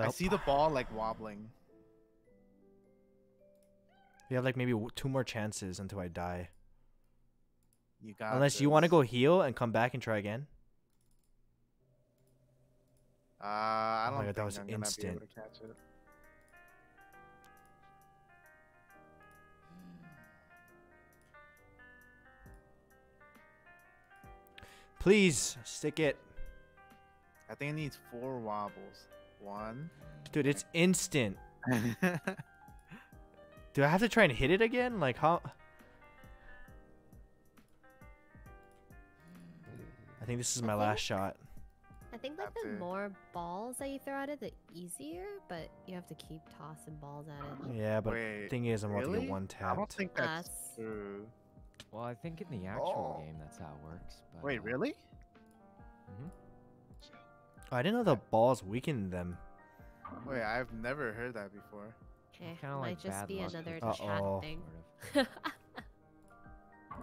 I see the ball like wobbling. we have like maybe two more chances until I die. You got. Unless you want to go heal and come back and try again. Uh, I don't Oh my God, that was I'm instant. be able to catch it. Please stick it, I think it needs four wobbles. One. dude. It's instant. Do I have to try and hit it again? Like how? I think this is my last shot. I think like the more balls that you throw at it, the easier. But you have to keep tossing balls at it. Yeah, but Wait, thing is, I'm about to really? get one tap. I don't think that's Us. true. Well, I think in the actual Oh. game that's how it works. But, Wait, uh, really? mhm. Oh, I didn't know the balls weakened them. Wait, I've never heard that before. Kinda might like just be luck another with Uh-oh. thing.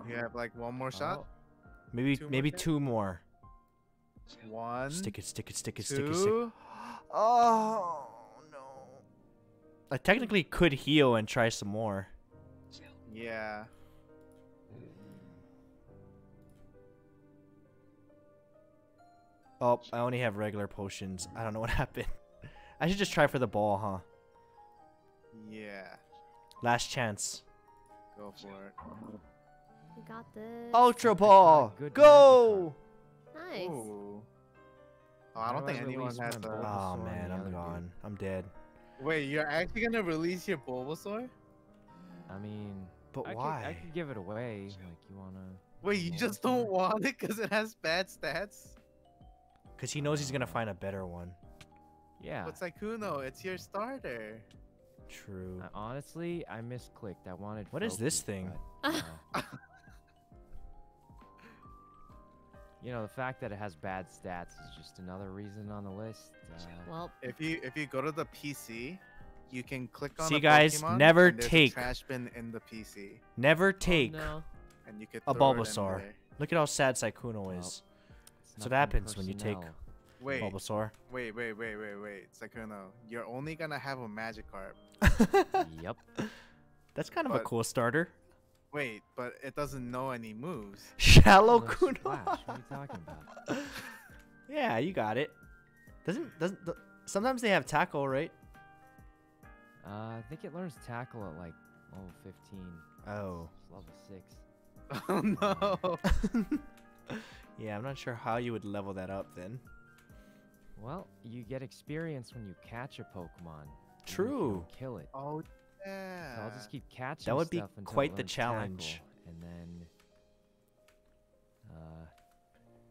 You have like one more shot. Oh, Maybe Two maybe taps? two more. One. Stick it, stick it, stick it, stick it, stick it. Two. Oh no. I technically could heal and try some more. Yeah. Oh, I only have regular potions. I don't know what happened. I should just try for the ball, huh? Yeah. Last chance. Go for it. You got this. Ultra ball. good Go. Nice. Ooh. Oh, I don't do I think anyone release has my the. Oh man, I'm other dude? gone. I'm dead. Wait, you're actually gonna release your Bulbasaur? I mean, But I Could, I could give it away. Like you wanna? Wait, you just don't want it because it has bad stats? Because he knows he's gonna find a better one. Yeah. But Sykkuno, it's your starter. True. I- honestly, I misclicked. I wanted. What is Froakie, this thing? but, uh, you know, the fact that it has bad stats is just another reason on the list. Uh, Well, If you if you go to the PC, you can click on. See, a guys, Pokemon, never and there's a take- trash bin in the PC, Never oh, take no. and you could a throw Bulbasaur. Look at how sad Sykkuno Well, is. It's So what nothing happens when you take- personnel. Wait, Bulbasaur. wait, wait, wait, wait, wait, Sykkuno, you're only gonna have a Magikarp. Yep. That's kind of a cool starter. Wait, but it doesn't know any moves. Shallow Kuno. What are you talking about? yeah, you got it. Doesn't doesn't th- sometimes they have tackle, right? Uh, I think it learns tackle at like level 15. Oh. It's level 6. Oh no! Yeah, I'm not sure how you would level that up then. Well, you get experience when you catch a Pokemon. even you True. don't Kill it. Oh yeah. So I'll just keep catching. would be stuff until quite the challenge. tackle, and then. Uh,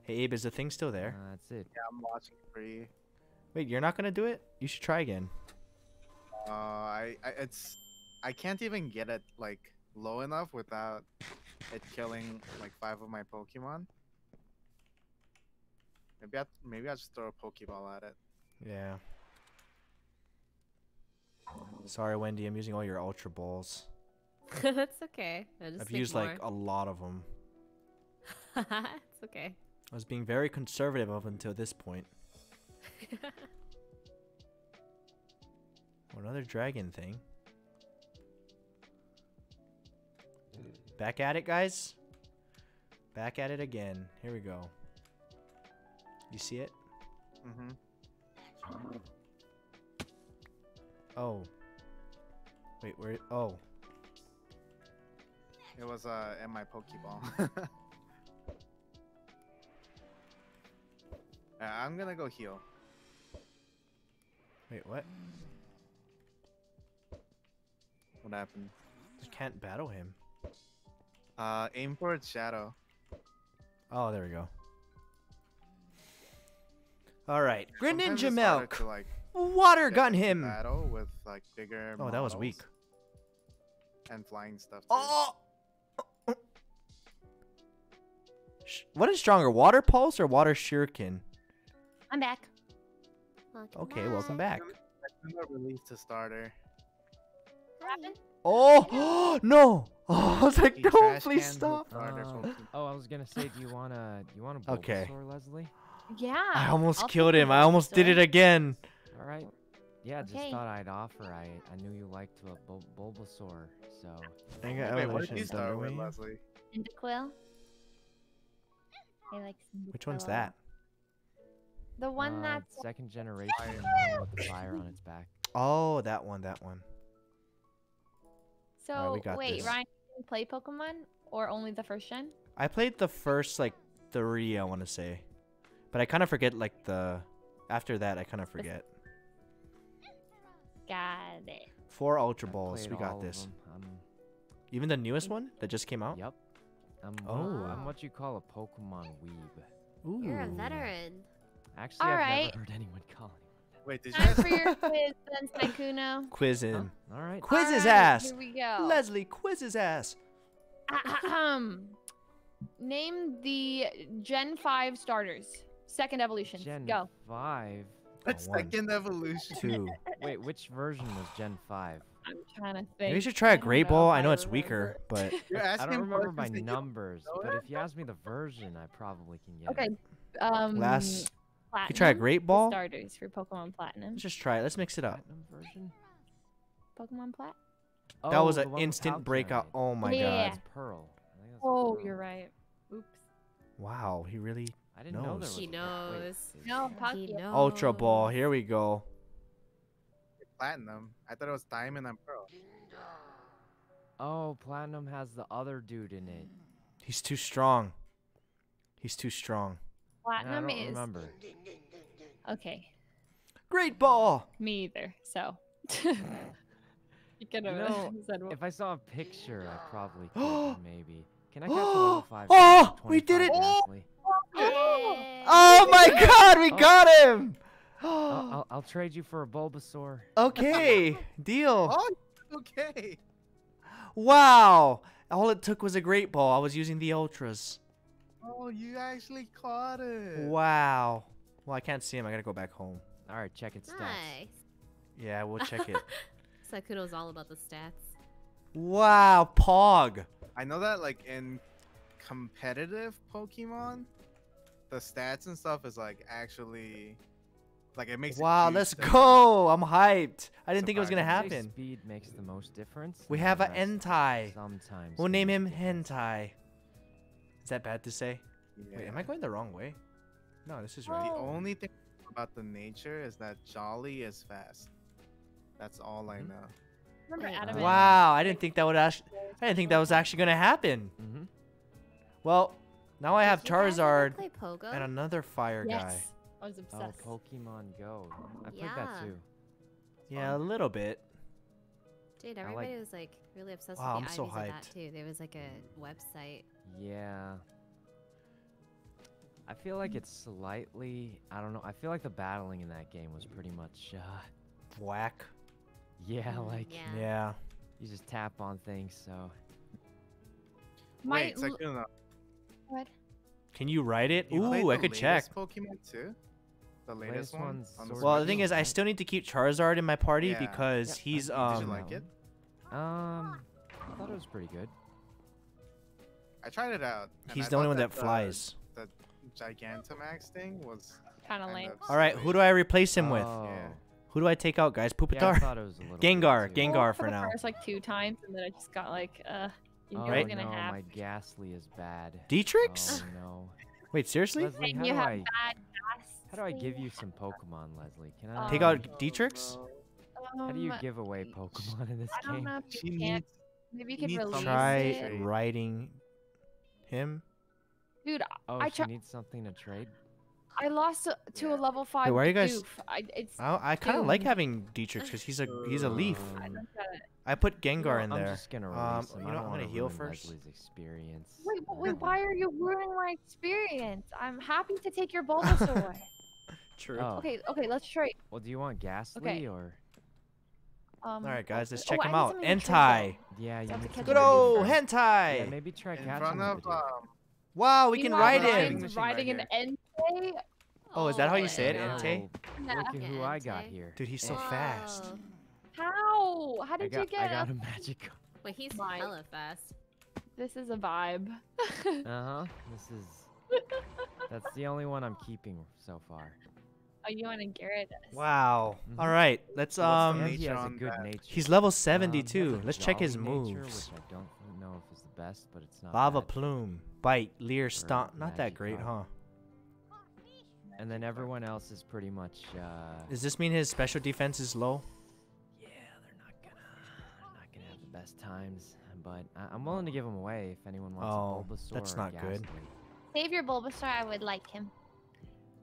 Hey Abe, is the thing still there? uh, that's it. Yeah, I'm watching for you. Wait, you're not gonna do it? You should try again. Uh, I, I it's I can't even get it like low enough without it killing like five of my Pokemon. Maybe I maybe I just throw a Pokeball at it. Yeah. Sorry, Wendy. I'm using all your Ultra Balls. That's okay. I just I've used more. like a lot of them. it's okay. I was being very conservative up until this point. Oh, another dragon thing. Back at it, guys. Back at it again. Here we go. You see it? Mm-hmm. Oh. Wait, where? Oh. It was uh in my Pokeball. I'm gonna go heal. Wait, what? What happened? I can't battle him. Uh, aim for its shadow. Oh, there we go. All right, Sometimes Greninja Milk. To, like, Water gun him. Battle with like bigger. Oh, that was weak. And flying stuff. Too. Oh. What is stronger, water pulse or water shuriken? I'm back. Welcome Okay, welcome back. I'm gonna starter. Hi. Oh no! Oh, I was like, He no, please stop. Uh, oh, I was gonna say, do you wanna, do you wanna Bulbasaur, Okay. Leslie? Yeah. I almost I'll killed him. I almost did it again. All right. Yeah, just thought I'd offer. I I knew you liked a Bul- Bulbasaur, so I got Wait, what did evolution you start with, Leslie? Cyndaquil. I like Which one's that? The one uh, that's second generation one with the fire on its back. Oh, that one, that one. so. we got wait, this. Ryan, you play Pokemon or only the first gen? I played the first like three, I want to say, but I kind of forget like the. After that, I kind of forget. Got it. Four Ultra Balls, we got this. them. I'm, Even the newest one that just came out. yep. I'm, what- Oh. I'm what you call a Pokemon weeb. Ooh. You're a veteran. Actually, I've Alright. never heard anyone call anyone. Wait, did you Time guys? for your quiz, then, Sykkuno. Quiz Huh? in. All right. Quiz his Alright, ass. Here we go. Leslie, quiz his ass. Ahem. Name the Gen 5 starters. Second evolution. Gen Go. five. What one. second evolution? Two. Wait, which version was Gen five? I'm trying to think. Maybe you should try a Great Ball. I know it's weaker, but You're I asking don't remember by questions that you- numbers, know but if you ask me the version, I probably can get Okay. it. Um, last. Platinum. You try a Great Ball. starters for Pokemon Platinum. Let's just try it. Let's mix it up. Platinum version? Pokemon Plat. That was Oh, an the one with instant breakout. Palkia. Oh my Yeah. god. That's Pearl. I think that's Oh, Pearl. you're right. Oops. Wow, he really. I didn't know there was. She a- wait, knows. is- No, He knows. Ultra Ball. Here we go. Platinum. I thought it was diamond and pearl. Oh, Platinum has the other dude in it. He's too strong. He's too strong. And I Platinum don't is remember. okay. Great Ball. Me either. So. you could You have know, said what. If I saw a picture, I probably could, maybe. Can I catch a level 5? Oh, we did it! Gastly? Yay. Oh my god, we Oh. got him. I'll, I'll, I'll trade you for a Bulbasaur. okay, deal. Oh, okay. Wow. All it took was a Great Ball. I was using the Ultras. Oh, you actually caught it. Wow. Well, I can't see him. I gotta go back home. All right, check its stats. Nice. Yeah, we'll check it. Sykkuno's all about the stats. wow, Pog. I know that like in competitive Pokemon, the stats and stuff is like actually like it makes. Wow, huge let's difference. go. I'm hyped. I didn't think it was gonna Surprising. I'd say happen. Speed makes the most difference. We have the a rest Entei. Sometimes. We'll name him a. Hentai. Is that bad to say? Wait, am I going the wrong way? No, this is The right. Oh. only thing about the nature is that Jolly is fast. That's all I Mm-hmm. Mhm. know. Remember Wait, Wow, I didn't think that would actually. I didn't think that was actually gonna happen. Mhm. Well, now I have Did you guys ever Charizard and another fire guy. Yes. I was obsessed. Oh, obsessed. Pokemon Go. I played Yeah. that too. Yeah, a little bit. Dude, I like- everybody was like really obsessed Wow, with I'm the so IVs of that too. There was like a website. Yeah. I feel like it's slightly. I don't know. I feel like the battling in that game was pretty much. Uh, Whack. yeah, Mm, like yeah. Yeah. you just tap on things. So My Wait, l- Sykkuno, what? Can you write it? you Ooh, I could check. Pokemon too. The latest, Latest one. one's on the Well, the thing is, I still need to keep Charizard in my party Yeah. because Yeah, he's think- Did um. you like it? um, I thought it was pretty good. I tried it out. He's I the only one that the- flies. The Gigantamax thing was. Kind of kind lame. of All right, who do I replace him with? Oh. Who do I take out, guys? Pupitar. thought it was a little. Gengar, good too. Gengar. Well, for the now. First like two times, and then I just got like, uh, you know Oh what's gonna no, happen. my Gastly is bad. Dartrix? Oh no. Wait, seriously? Leslie, how you do have I bad how do I give you some Pokemon, Leslie? Can I Take Um, out Dartrix? How do you Um, give away Pokemon in this I don't game? know if She you can't. needs. Maybe you can could release something Try it. Trade. writing him. Dude, Oh, I she needs something to trade. I lost to, to a level five. why are you guys- Doof. I, it's. I, I kind of like having Dartrix because he's a he's a leaf. Um, I don't get it. I put you know Gengar what, in I'm just gonna Um, him. you know, don't I'm wanna gonna heal first. Leslie's experience. Wait, wait, wait, why are you ruining my experience? I'm happy to take your Bulbasaur. True. Oh, okay, okay, let's trade. well, do you want Gastly Okay. or? Um, All right, guys, let's oh, check I him out. something Entei. Yeah, you have to catch some Good old front. hentai. Yeah, maybe try In catching front him. of um, Wow, we can ride him. Riding right an Entei. Oh, is that how you say it, God. Entei? Yeah. Look at who I got here. Dude, he's so fast. Whoa. How? How did got, you get I got a- a magic. Wait, he's Mine. hella fast. This is a vibe. Uh huh. This is. That's the only one I'm keeping so far. Oh, you want to Gyarados? Wow. Mhm. All right. Let's um. He has a good that? nature. He's level Um, he 72. Let's check his jolly nature, moves. which I don't know if is the best, but it's not Lava bad. plume, bite, leer, stomp. Not that great, huh? And then everyone else is pretty much. Uh, Does this mean his special defense is low? Best times. But I, I'm willing to give them away if anyone wants Oh, a Bulbasaur. that's or not good. Save your Bulbasaur. I would like him.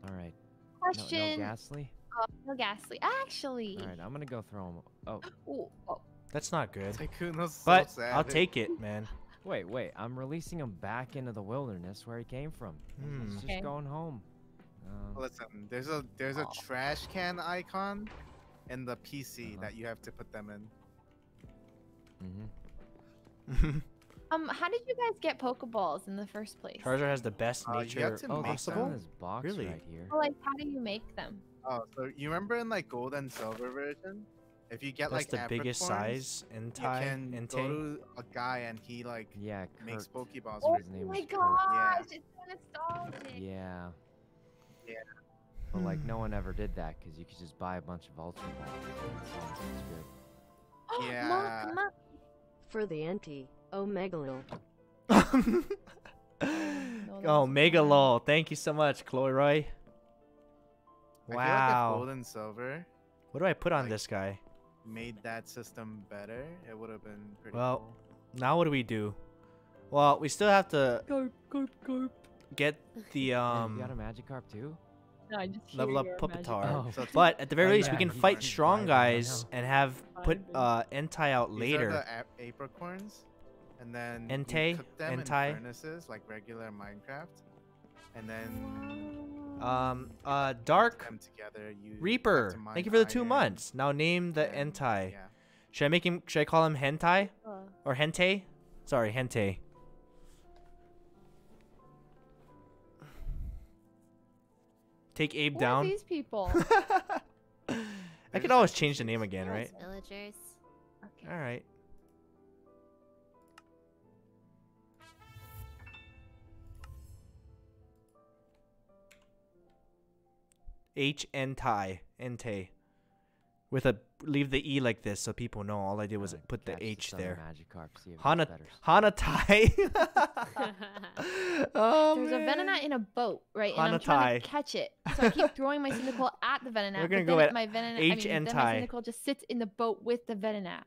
All right. No, no Question. Gastly. oh, no Gastly. Actually. All right, I'm gonna go throw him. Oh, Ooh, oh. That's not good. Tycoon's so But sad. I'll take it, man. wait, wait. I'm releasing him back into the wilderness where he came from. Hmm. He's just Okay. going home. Um, Listen, there's a there's a Oh. trash can icon in the PC Uh-huh. that you have to put them in. Mhm. Um, how did you guys get Pokeballs in the first place? Charizard has the best Uh, you nature have to Oh, make possible. this box Really? right here. Well, like, how do you make them? Oh, so you remember in like gold and silver version, if you get That's like the biggest Apricorns, size. you Entei, can go to a guy and he like Yeah, makes Pokeballs Oh for his you. name my was Kurt. gosh, it's so nostalgic. Yeah. Yeah. But like Hmm. no one ever did that because you could just buy a bunch of Ultra Balls. That sounds good. Oh, Yeah. Monk, Monk. For the anti, Omegalil. oh, Mega Lol. Thank you so much, Chloe Roy. I feel like Wow. gold and silver What do I put on like- this guy? made that system better, it would have been pretty Well, cool. Now what do we do? Well, we still have to Garp, garp, garp. get the um you got a Magikarp too? No, level up Pupitar. Oh. But at the very Oh, least, we can he's fight right. strong He's guys and have put Fine, uh Entei out These later. are the ap- apricorns, and then you Entei, cook them Entei. in furnaces like regular Minecraft, and then Um, uh, Dark them together. You Reaper. Thank you for the two iron, months. Now name the and- Entei. Yeah. Should I make him? Should I call him Hentai Uh, or Hente? Sorry, Hente. Take Abe who are down. these people? I could always change the name again, right? Villagers. okay. All right. H Entei Entei, with a leave the E like this so people know. All I did was Alright, put the H this other there. Magikarp, see if Hana better. Hanatai. oh, There's a. Venonat in a boat, right? And I'm trying to catch it. So I keep throwing my Cyndaquil at the Venonat. We're gonna go at my Venonat, I H mean, and then my Ty. Cyndaquil just sits in the boat with the Venonat.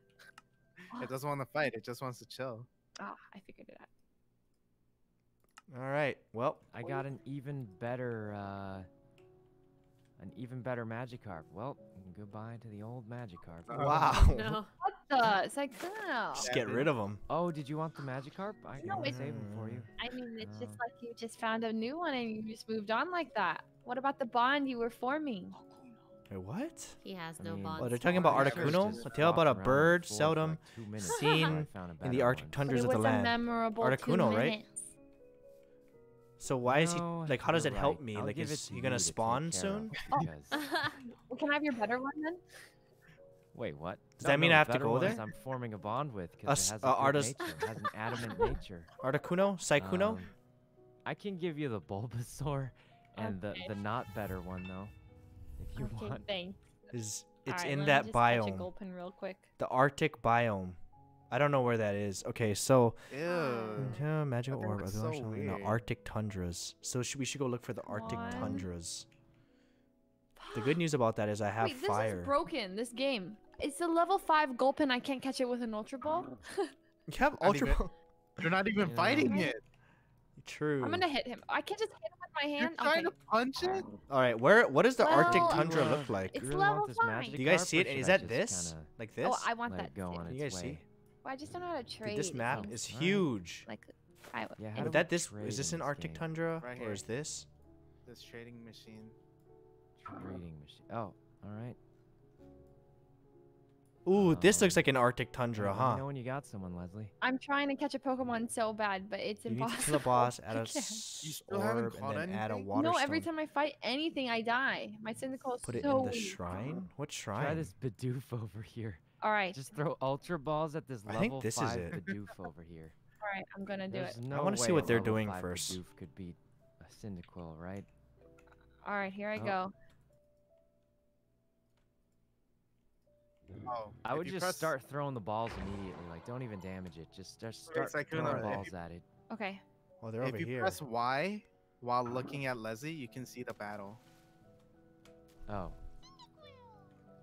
It doesn't want to fight. It just wants to chill. Ah, I figured it out. All right. Well, I got an even better, uh, an even better Magikarp. Well, goodbye to the old Magikarp. Uh, wow. no. What the? It's like, no. Just get rid of them. Oh, did you want the Magikarp? I No, can it's- save him for you. I mean, it's just Oh. like you just found a new one and you just moved on like that. What about the bond you were forming? Wait, what? He has I no mean- bonds. Oh, they're talking about form. Articuno? Articuno? A tale about a flopped around on the bird seldom like seen until I found a in the Arctic tundras of the land. memorable Articuno, right? Minutes. So why is he like? How does you're it help right. me? I'll like, give it is to he gonna spawn soon? of, because- Well, can I have your better one then? Wait, what? Does that mean I have to better go ones there? I'm forming a bond with because it has uh, good artist- nature. It has an adamant nature. Articuno? Sykkuno? Um, I can give you the Bulbasaur and Okay. the the not better one though, if you okay, want. thanks. is it's Alright, in let me that just catch a biome, real quick. the Arctic biome. I don't know where that is. Okay, so Ew. yeah, magical orb looks of so the ocean the. Arctic tundras. So should, we should go look for the Arctic One. tundras. The good news about that is I have Wait, this fire. is broken. This game. It's a level five Gulpin. I can't catch it with an Ultra Ball. you have ultra. Ball- You're not even Yeah. fighting it. True. I'm gonna hit him. I can't just hit him with my You're hand. trying Okay. to punch it. All right, where? What does the Arctic tundra look like? It's You really level five. Do you guys see it? should Is I that this? kinda Like oh, this? Oh, I want let that it go on its you guys way? see? Well, I just don't know how to trade. Dude, this map so, is Alright. huge. like. I, Yeah, how But that this is this an Arctic game? tundra Right or is this? This trading machine. Trading machine. Oh, all right. Ooh, this looks Um, like an Arctic tundra, Let me huh? know when you got someone, Leslie. I'm trying to catch a Pokemon so bad, but it's You need impossible. to kill a boss, add I a can't. s- You still haven't orb, and caught then add a anything? water No, every time I fight anything, I die. My Cyndaquil is Put it in the weak. shrine. What Try shrine? this Bidoof over here. All right. Just throw ultra balls at this level I think this five is over here. All right, I'm gonna do There's it. No I want to see what they're doing first. Could be a Cyndaquil, right? All right, here I oh. go. Oh, I would just press... start throwing the balls immediately. Like, don't even damage it. Just, just start throwing the balls you... at it. Okay. Well, they're if over here. If you press Y while uh-huh. looking at Leslie, you can see the battle. Oh.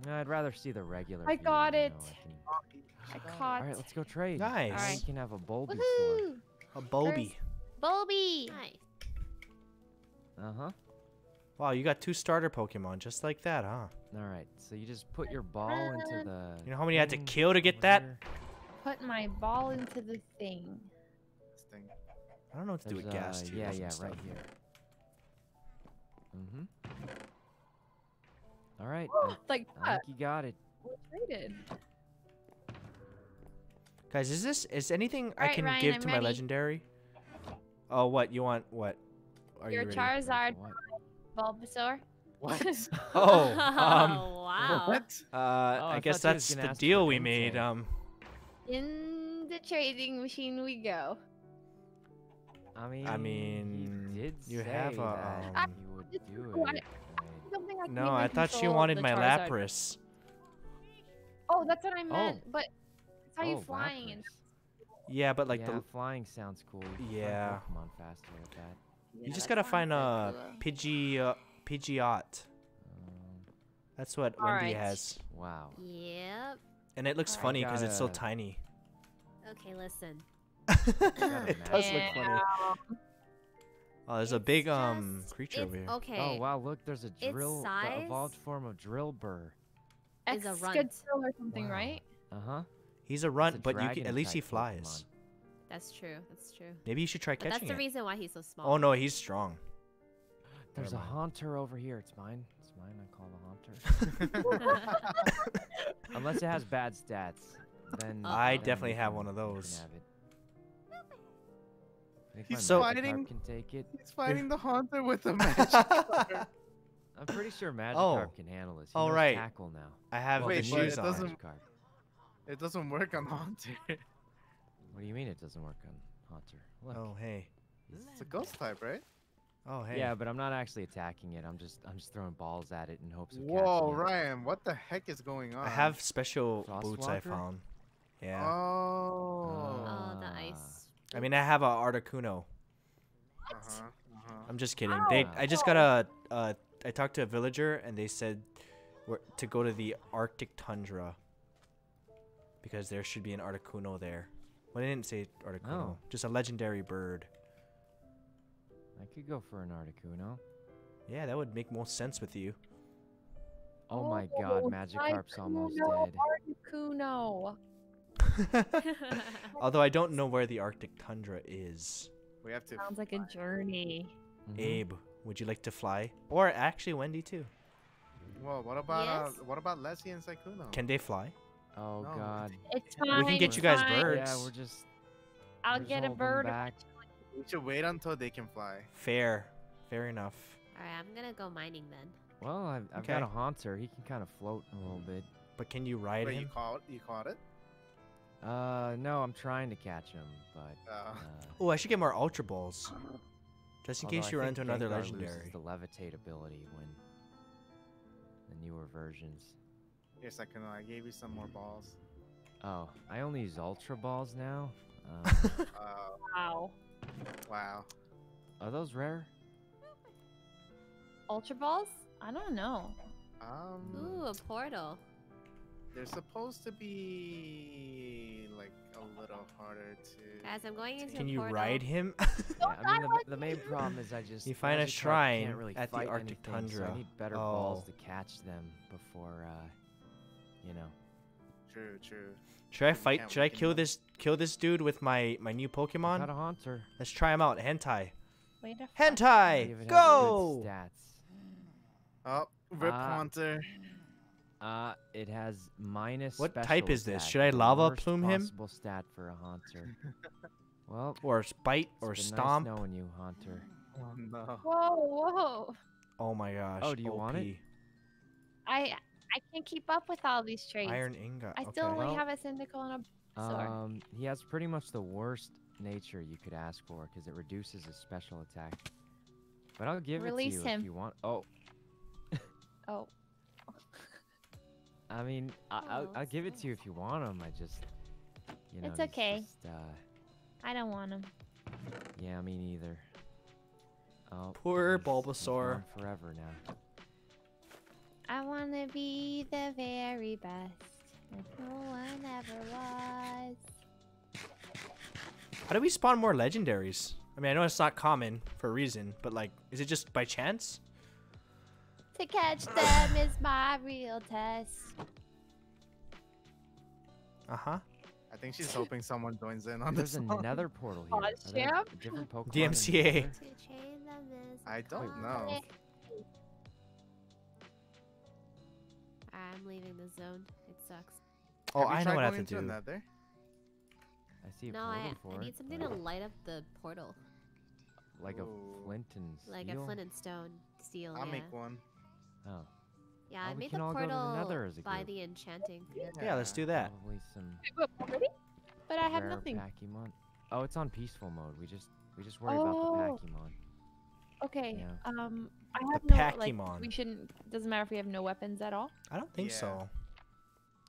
No, I'd rather see the regular. I view, got you it. know, I I can- caught. All right, let's go trade. Nice. Now Alright. You can have a Bulbasaur. Woohoo! A Bulby. Bulby. Nice. Uh huh. Wow, you got two starter Pokemon just like that, huh? All right. So you just put your ball into the. You know how many I had to kill to get that? Put my ball into the thing. This thing. I don't know what to do with There's, gas uh, Yeah, yeah, stuff. right here. Mm-hmm. All right. Like I, I think you got it. We traded. Guys, is this is anything I can Ryan, give I'm to my legendary? Oh, what you want? What? Are Your you ready? Charizard, What? Bulbasaur. What? Oh, um, wow. what? uh, I Oh, I guess thought you was that's the deal we made. Um, In the trading machine we go. I mean, I mean, he did you say have a, that um, he would do it. Something I can no, I thought she wanted my Charizard. Lapras. Oh, that's what I meant. But it's how oh, you flying and Yeah, but like yeah, the flying sounds cool. You can find Yeah. Pokemon faster with that. you just gotta find a Pidgey uh, Pidgeot. That's what Wendy Alright. has, wow. Yep. and it looks I funny because it's so tiny. Okay, listen. it does look funny. Yeah. Oh, there's a It's big um creature over here. Okay. Oh wow! Look, there's a Its drill, the evolved form of Drillbur. Is a runt. Or something, Wow. right? Uh huh. He's a runt, but you can, at least he flies. That's true. That's true. Maybe you should try But that's the it. reason why he's so small. Oh no, he's strong. There's a haunter over here. It's mine. It's mine. I call the haunter. Unless it has bad stats, then I definitely you have one of those. have it. I think He's So- Magikarp fighting- can take it. He's fighting the haunter with a magic. I'm pretty sure Magikarp Oh. can handle this. He All knows right. tackle now. I have Well, the Wait, the shoes it on. doesn't- Magikarp. it doesn't work on haunter. What do you mean it doesn't work on Haunter? Look. Oh hey. It's a ghost type, right? Oh hey. Yeah, but I'm not actually attacking it. I'm just I'm just throwing balls at it in hopes of Whoa, catching it. Ryan, what the heck is going on? I have special Frost boots I found. Yeah. Oh. Oh, the ice. I mean, I have a Articuno. Uh-huh, uh-huh. I'm just kidding. They, I just got a, uh, I talked to a villager and they said, to go to the Arctic tundra. Because there should be an Articuno there. Well, they didn't say Articuno. Oh. Just a legendary bird. I could go for an Articuno. Yeah, that would make most sense with you. Oh my god, Oh, Magikarp's almost Articuno, dead. Articuno. Although I don't know where the Arctic tundra is. We have to. Sounds like a journey. Mhm. Abe, would you like to fly? Or actually, Wendy too. Well, what about uh, what about Leslie and Sykkuno? Can they fly? Oh No. god. It's fine. We can get you guys fine. birds. Yeah, we're just. I'll we're just get a bird. Back. we should wait until they can fly. Fair. Fair enough. Alright, I'm gonna go mining then. Well, I've, I've got a Haunter. He can kind of float a little bit. But can you ride Wait, you caught you caught it? Uh, no, I'm trying to catch him, but. Uh, Uh, Oh, I should get more Ultra Balls. Just in although case I you run think into another Gengar legendary. loses the levitate ability when the newer versions. Yes, I can. I gave you some more balls. Oh, I only use Ultra Balls now. Um, Uh, Wow. wow. are those rare? Ultra balls? I don't know. Um, Ooh, a portal. They're supposed to be like a little harder to. Guys, I'm going into Can you portal. ride him? Yeah, I mean, the, the main problem is I just You find a shrine can't really at the Arctic anything, so tundra. I need better balls Oh. to catch them before, uh, you know. True, true. Should I fight? can't Should I kill them. this kill this dude with my my new Pokemon? Got a Pokemon? Haunter. Let's try him out. Hentai. Wait a See Hentai, if it has go! stats. Oh, Rip Uh, Haunter. Uh, it has minus. What type is this? attack, Should I lava worst plume him? Possible stat for a haunter. well, Or bite or been stomp? Nice knowing you, haunter. Oh no. Whoa, whoa. Oh my gosh. Oh, do you want it? I I can't keep up with all these traits. Iron ingot. I still okay. only Well- have a Cyndaquil and a Sorry. Um, he has pretty much the worst nature you could ask for because it reduces his special attack. But I'll give Release it to you him. if you want. Oh, oh. I mean, I, I'll, Oh, I'll give it to you if you want them. I just, you know, It's okay. Just, uh, I don't want them. yeah, me neither. Oh, Poor he's- he's Bulbasaur. gone forever now. I want to be the very best. Like no one ever was. How do we spawn more legendaries? I mean, I know it's not common for a reason, but like, is it just by chance? To catch them is my real test. Uh huh. I think she's hoping someone joins in on There's this. one. another portal here. Are there champ. different Pokemon DMCA. the other? To chain them is I don't fun. know. I'm leaving the zone. It sucks. Oh, I know what I have to do. Another? I see a No, portal I, I need something to light up the portal. like a flint and steel. Like a flint and stone steel. I'll yeah. make one. Oh, Yeah, Oh, I made the all the portal Nether as a by the enchanting. Yeah, let's do that. probably some Wait, what, already? But I have nothing. Pokemon. Oh, it's on peaceful mode. We just we just worry Oh. about the Pokemon. Okay. Yeah. Um, I The have no like. We shouldn't. Doesn't matter if we have no weapons at all. I don't think Yeah. so.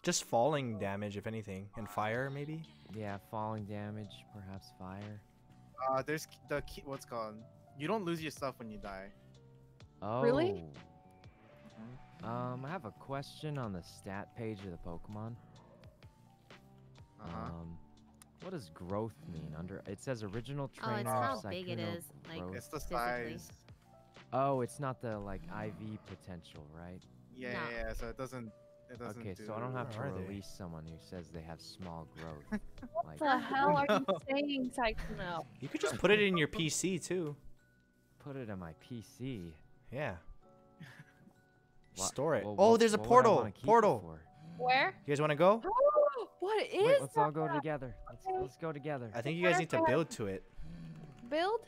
Just falling damage, if anything, and fire maybe. Yeah, falling damage, perhaps fire. Uh, there's the key. What's it called? You don't lose your stuff when you die. Oh. Really? Um, I have a question on the stat page of the Pokemon. Uh huh. Um, what does growth mean? Under it says original Oh, trainer. it's how big it Sykkuno. Like, growth. it's the physically. size. Oh, it's not the like IV potential, right? Yeah, No. yeah, yeah. So it doesn't. It doesn't. Okay, do... so I don't have to Where they? release someone who says they have small growth. like, What the hell are you no. saying, Sykkuno? You could just put it in your PC too. put it on my PC. Yeah. Wha- Store it. well, oh, there's a what would I portal. wanna keep it Portal. Where? You guys want to go? what is Wait, let's all go together. Let's, Okay. let's go together. I think you guys need to build to it. Build?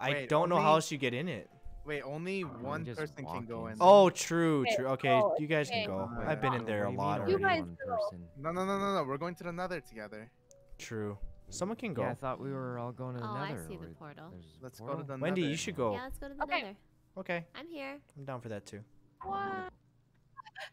I Wait, don't know how else you get in it. Wait, only one just person can go in. in. Oh, true, Okay, true. Okay, oh, you guys okay. can go. Oh Wait, I've been in there a lot mean You guys one person? No, no, no, no, no. We're going to the Nether together. True. Someone can go. Yeah, I thought we were all going to the Oh, I Nether. see the portal. Let's go to the Wendy, Nether. you should go. Yeah, let's go to the Okay. nether. Okay, I'm here. I'm down for that too. What?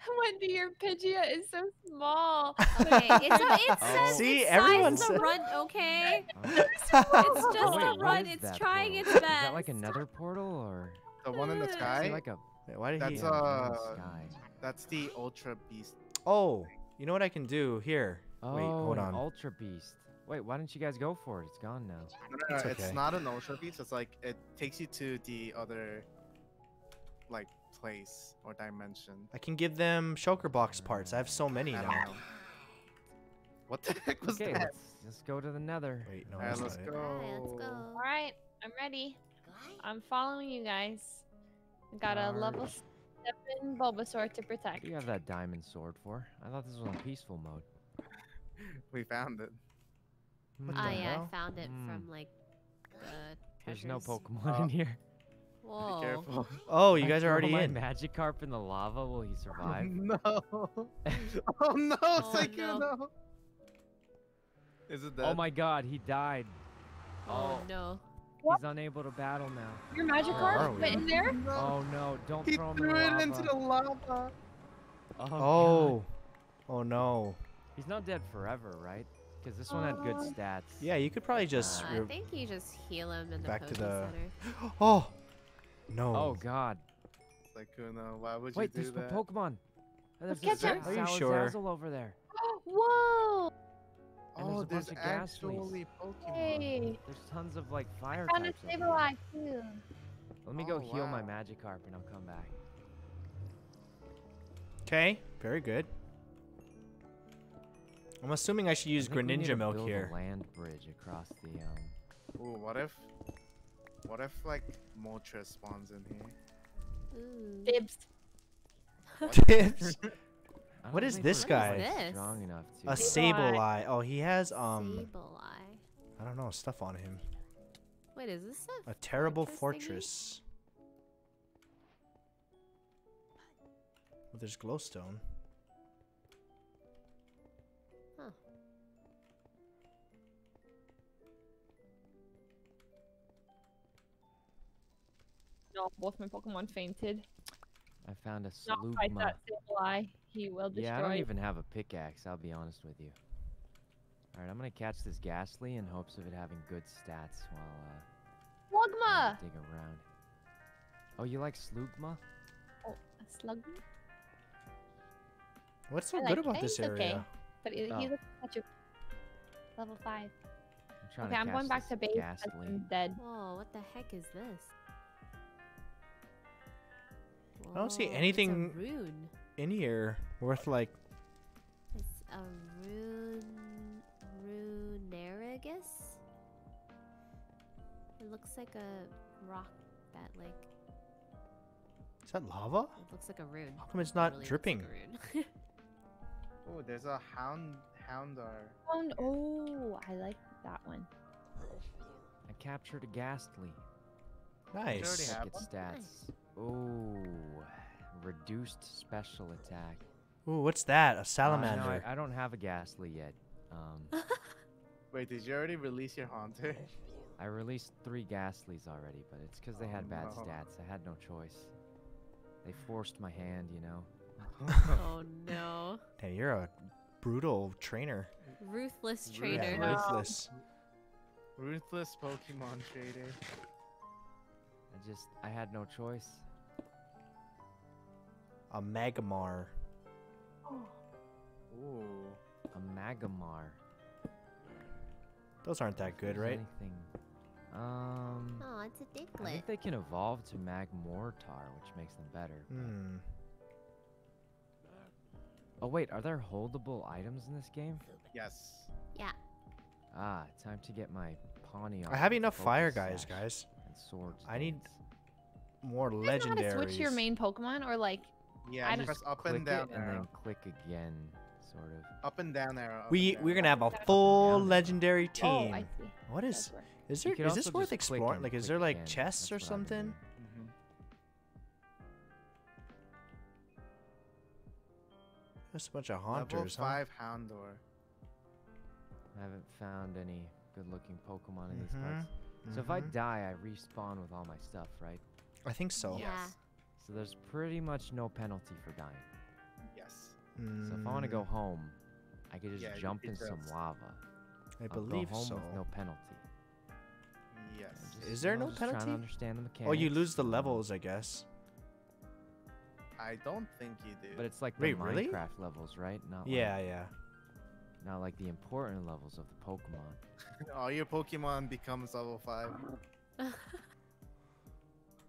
Wendy, your Pidgeot is so small. Okay, it's a, it Oh. says See, it's everyone sized to said- run, okay? Oh. It's Oh, just wait, a run. It's that trying portal? its Is that like another portal or The one in the Is it is sky. like a Wait, why did That's he? uh, yeah, one in the sky? That's the Ultra Beast. Oh, you know what I can do here? Oh, Wait, hold on. Ultra Beast. Wait, why didn't you guys go for it? It's gone now. No, no, no, It's it's not an Ultra Beast. It's like it takes you to the other, like place or dimension. I can give them shulker box parts. I have so many now. know. What the heck was okay, that? let's just go to the Nether. Wait, no, Alright, let's go. Alright, let's go. All right, I'm ready. I'm following you guys. I got a level Charge. seven Bulbasaur to protect. What do you have that diamond sword for? I thought this was on peaceful mode. We found it. What Ah, yeah, hell? I found it Hmm. from like the There's no. Pokemon Oh. in here. Whoa. Be careful. Oh, you I guys are already my in. Magikarp in the lava. Will he survive? no. oh no, Oh, Sykkuno. no. Is it dead? oh my God, he died. Oh no. He's unable to battle now. Your are Magikarp we? went in there? No. Oh no! Don't he throw him threw in it the into the lava. Oh. Oh, oh no. He's not dead forever, right? Because this one had good Oh. stats. Yeah, you could probably just. Uh, I think you just heal him in the back to the- Center. oh, no. Oh God! Sykkuno, why would Wait, you there's do a that? Pokemon. Uh, There's catch a it. Are you Salazzle sure? over there. Whoa! And there's oh, a there's bunch of Gastlies. actually Pokemon. Hey, There's tons of like fire found a types. over there. Sableye too. Let me go Oh, heal my wow. Magikarp and I'll come back. Okay, very good. I'm assuming I should use I think we need Greninja to milk build here. A land bridge across the um. Ooh, what if, what if like Moltres spawns in here? Ooh. Dibs. Tips. I What don't is think this guy? like, This? Strong enough to. A Sableye. Sableye. Oh, he has um, Sableye. I don't know, stuff on him. Wait, is this a A terrible fortress fortress. Well, there's glowstone. No, both my Pokemon fainted. I found a Slugma. Not fight slugma. that samurai. He will destroy. Yeah, I don't even have a pickaxe, I'll be honest with you. Alright, I'm gonna catch this Gastly in hopes of it having good stats while, uh, while Slugma. Dig around. Oh, you like slugma? Oh, a slugma. What's so I good like about this it's okay. area? But he, Oh. he looks such a level five. I'm trying Okay, to I'm catch going back this to base. Gastly. I'm dead. Whoa, what the heck is this? I don't see oh, Whoa, it's a anything- rune. In here, worth like It's a rune. Runeragus? It looks like a rock that, like, is that lava? it looks like a rune. How come it's It not really dripping? Like. Oh, there's a hound Houndour. Oh, n- oh, I like that one. I captured a Gastly. Nice. have Look at one? stats. Oh, reduced special attack. Ooh, what's that? A Uh, no, salamander. I, I don't have a Gastly yet. Um, Wait, did you already release your haunter? I released three Gastlies already, but it's because they had Oh, bad no. stats. I had no choice. They forced my hand, you know. oh no. Hey, you're a brutal trainer. Ruthless trainer. Yeah, ruthless. Ruthless Pokemon trader. I just, I had no choice. A magmar. Ooh. A Magamar. Those aren't that good, right? Anything. Um, Oh, it's a I dicklet. think they can evolve to Magmortar, which makes them better. but- Hmm. Oh wait, are there holdable items in this game? Yes. Yeah. Ah, time to get my Pawnee. I have enough fire guys, guys. And swords. I need blades. More You guys know how to switch your main Pokemon or like Yeah, I you just press up click and down it and arrow. then click again, sort of. Up and down arrow. We and we're down. gonna have a full Down. legendary oh, team. I see. what Does is work. is You there could is this worth exploring? Like, is there like again. chests or That's what something? doing. Mhm. Just a bunch of Level haunters, huh? five Houndour. I haven't found any good-looking Pokemon in these Mhm, parts. So if I mhm. die, I respawn with all my stuff, right? I think so. Yeah. Yeah. Yes. So there's pretty much no penalty for dying. Yes. So if I want to go Mm, home, I could just Yeah, jump could in some lava. I I'll believe go home so. with no penalty. Yes. Just, Is there you know, no just trying to penalty? understand the mechanics. Oh, you lose the levels, I guess. I don't think you do. But it's like the Wait, really? Minecraft levels, right? Not Yeah, like, yeah. not like the important levels of the Pokemon. all your Pokemon becomes level five.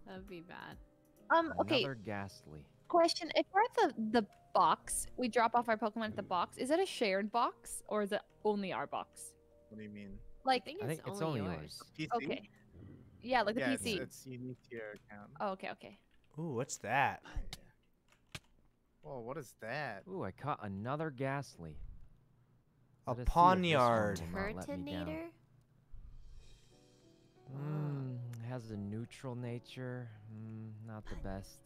That'd be bad. Um. Okay. Another Gastly. Question: If we're at the the box, we drop off our Pokemon at the box. Is it a shared box or is it only our box? What do you mean? Like, I think I it's think it's only only yours. yours. PC? okay, yeah, like the yeah, it's, PC. it's unique to your account. Oh, okay, okay. Ooh, what's that? Whoa, what is that? Ooh, I caught another Gastly. A Let us see if this one Pawniard. will not let me down. Turtonator? Has a neutral nature. Mm, not the best.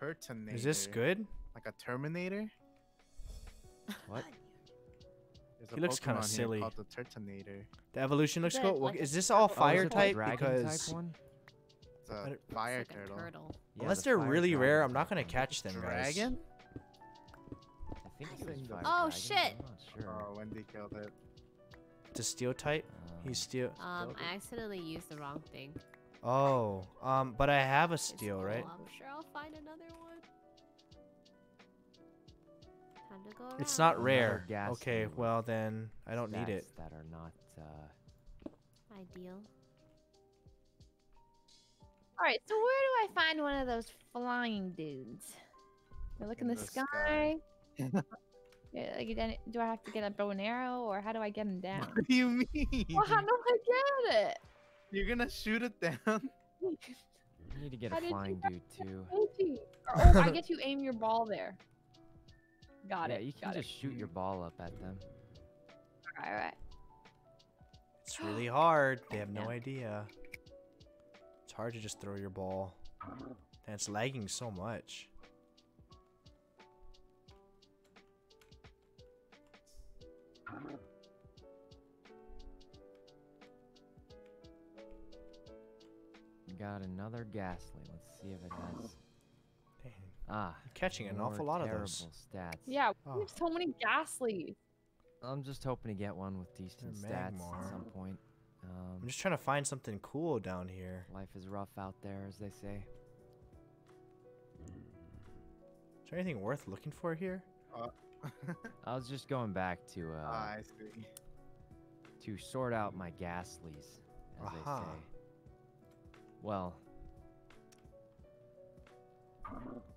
Turtonator. Is this good? Like a Terminator? What? There's He a looks kinda silly. Called the Turtonator. The evolution looks Is cool. like is this all turtle? Oh, fire type? dragon Because type one? It's a don't- It's fire like a turtle. turtle. Yeah, unless the they're fire really rare, I'm not gonna catch them, guys. Dragon? I think it was Thing fire does- Oh, dragon, shit. I'm not sure. Oh, Wendy killed it. To steel type? Um, He's steel. Um, I accidentally used the wrong thing. Oh, um, but I have a steel, cool, right? I'm sure I'll find another one. Time to go It's not rare. Gastly Okay, with well then I don't need it. That are not. Uh, Ideal. All right. So where do I find one of those flying dudes? I look in In the, the sky. sky. yeah, like, do I have to get a bow and arrow, or how do I get them down? What do you mean? well, how do I get it? You're gonna shoot it down? you need to get How a flying dude too. Oh, I get you aim your ball there. Got yeah, it. you can got just shoot your ball up at them. All right. It's really hard. They have no Yeah. idea. It's hard to just throw your ball. And it's lagging so much. Got another Gastly. Let's see if it has. Dang, Ah, I'm catching an awful lot of terrible those. stats. Yeah, we Oh. have so many Gastlies. I'm just hoping to get one with decent stats at some point. Um, I'm just trying to find something cool down here. life is rough out there, as they say. Is there anything worth looking for here? I was just going back to uh, Ah, I see. to sort out my Gastlies, as Aha. they say. Well,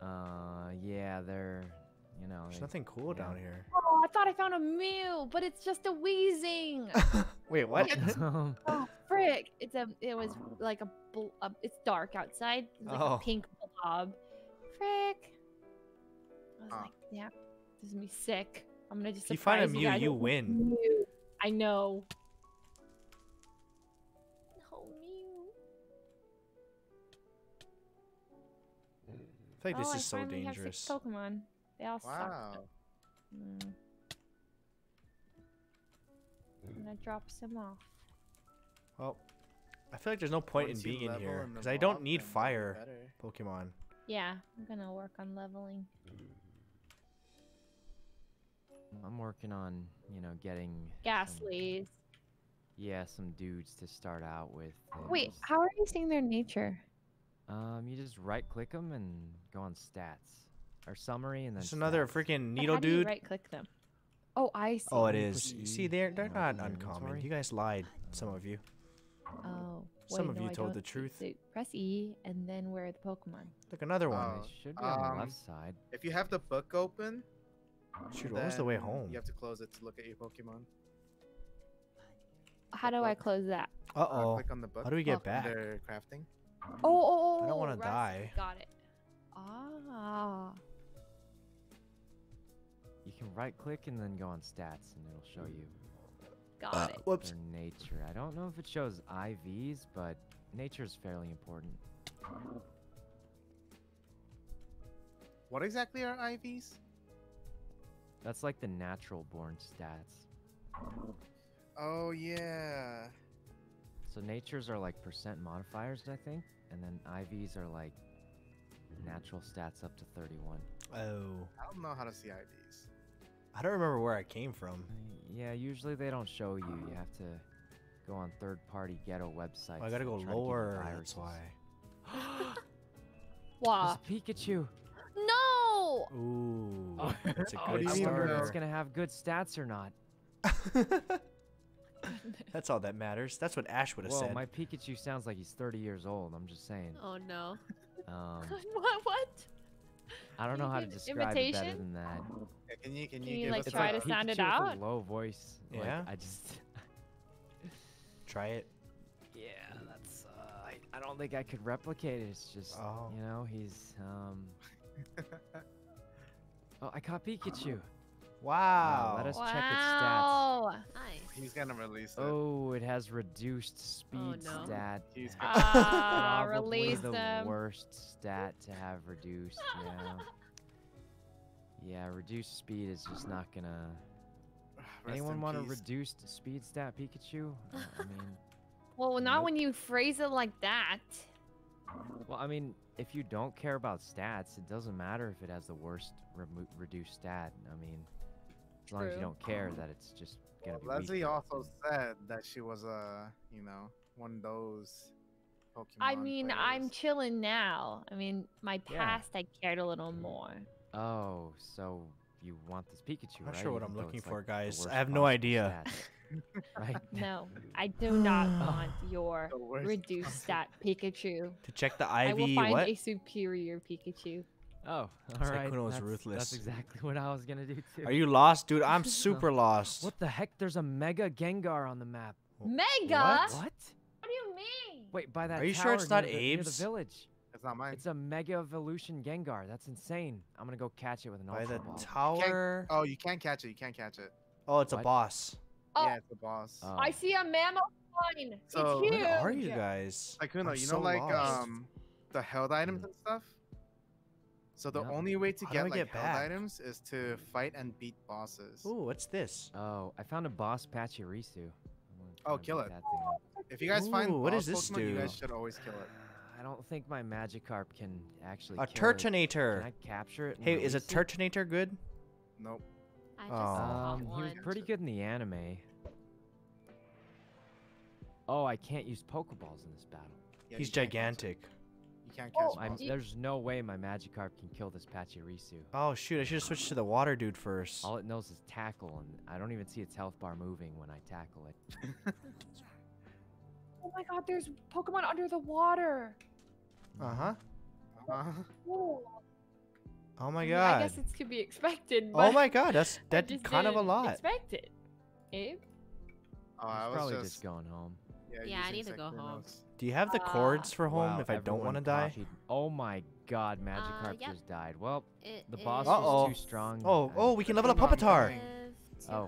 uh, yeah, they're, you know, There's they- nothing cool yeah. down here. Oh, I thought I found a mew, but it's just a Weezing. Wait, what? Um, oh, frick! It's a. It was like a. bl- uh, it's dark outside. It's like Oh. a pink blob. Frick! I was Huh. like, yeah, this is gonna sick. I'm gonna just. If you find a surprise mew, guys you win. mew. I know. No mew. I feel like this oh, is I so finally dangerous. Have six Pokemon. They all suck. Wow. Mm. I'm gonna drop some off. Well, I feel like there's no point Once in being in here because I don't need then it'll be fire better. Pokemon. Yeah, I'm gonna work on leveling. I'm working on, you know, getting some- Gastlies. yeah, some dudes to start out with. Wait, how are you seeing their nature? Um, you just right click them and go on stats or summary and then. There's another freaking needle how do dude. right click them? Oh, I see. Oh, it you is. put You See, they're they're on not the uncommon. inventory. You guys lied, some of you. Oh. Some wait, of no, you I told don't. the truth. Press E and then where are the Pokemon? Look, another one. They should be on the um, left side. If you have the book open, Shoot, what was the way home? You have to close it to look at your Pokemon. How do I close that? Uh oh. click on the book. How do we Oh, get back? Under crafting. Oh, oh, oh. I don't wanna die. Got it. Ah. You can right click and then go on stats and it'll show you Got Uh, it. whoops. their nature. I don't know if it shows IVs, but nature is fairly important. What exactly are IVs? That's like the natural born stats. Oh yeah. So natures are like percent modifiers, I think, and then IVs are like natural stats up to 31. Oh. I don't know how to see IVs. I don't remember where I came from. Uh, Yeah, usually they don't show you. You have to go on third-party ghetto websites. Oh, I gotta go try to lower. That's why. Wow. There's Pikachu. No. Ooh. Oh. That's a Oh, good do I you wonder know? it's gonna have good stats or not. That's all that matters. That's what Ash would have Well, said. my Pikachu sounds like he's 30 years old. I'm just saying. Oh no. Um, what? What? I don't Can know how to give describe it better imitation? than that. Yeah, Can you can Can you, you, give like, us try a, to sound it out? With a low voice. Like, Yeah? I just. Try it. Yeah, that's. Uh, I, I don't think I could replicate it. It's just. Oh. You know, he's. Um. Oh, I caught Pikachu. Wow. let us check its stats. wow. Nice. He's gonna release it. Oh, it has reduced speed Oh, no. stat. He's gonna, Probably release the them. worst stat to have reduced. Yeah. yeah, reduced speed is just not gonna. Rest Anyone in want a peace. reduced speed stat Pikachu? Uh, I mean, Well, not Nope. when you phrase it like that. well, I mean, if you don't care about stats, it doesn't matter if it has the worst remo- reduced stat. I mean, as long as you don't care uh-huh. that it's just gonna be. weak Leslie for it, also then- said that she was a, you know, one of those Pokemon. I mean, I'm chilling now. I mean, my Yeah. past I cared a little mm-hmm. more. Oh, so you want this Pikachu, I'm Not right? sure what Even I'm looking for, like, guys. I have no possible idea. stat, right? No, I do not want your The reduced stat Pikachu. To check the IV, I will find what? a superior Pikachu. Oh, all It's like right. Kuno's that's, ruthless. That's exactly what I was gonna do too. Are you lost, dude? I'm super lost. What the heck? There's a Mega Gengar on the map. Mega? What? What? What do you mean? Wait, by that Are you sure it's not near the, near the Abe's? village. It's not mine. It's a Mega Evolution Gengar. That's insane. I'm gonna go catch it with an By the Ball. tower. Oh, you can't catch it. You can't catch it. Oh, it's a boss. Oh. Yeah, it's a boss. Oh. I see a Mamoswine. So- it's huge. Where are you guys? Like Kuno, I'm you so know, like lost. um, the held items and stuff. So the Yeah. only way to How get like get held back? items is to fight and beat bosses. Ooh, what's this? Oh, I found a boss Pachirisu. I'm Oh, kill it. That thing. If you guys find Ooh, what boss does this Pokemon, you guys should always kill it. I don't think my Magikarp can actually. A kill it. Can I capture it? Hey, is a release? Turtonator good? Nope. I just Oh. caught Um, he was pretty good in the anime. Oh, I can't use Pokeballs in this battle. Yeah, He's you can't catch it. gigantic. You can't Oh, catch I'm, there's no way my Magikarp can kill this Pachirisu. Oh shoot! I should have switched to the water dude first. All it knows is tackle, and I don't even see its health bar moving when I tackle it. Oh my god, there's Pokemon under the water. Uh huh. Uh-huh. Oh, Oh my god. I guess it's to be expected. Oh my god, that's I that just kind of a lot. Expect it. Abe? Oh, I He's was probably just, just going home. yeah, Yeah, I need to go home. notes. Do you have the Uh, cords for home Wow, if I don't want to die? Oh my god, Magikarp yep. just died. Well, It the boss is Uh-oh. was too strong. Oh, oh, we can level up Come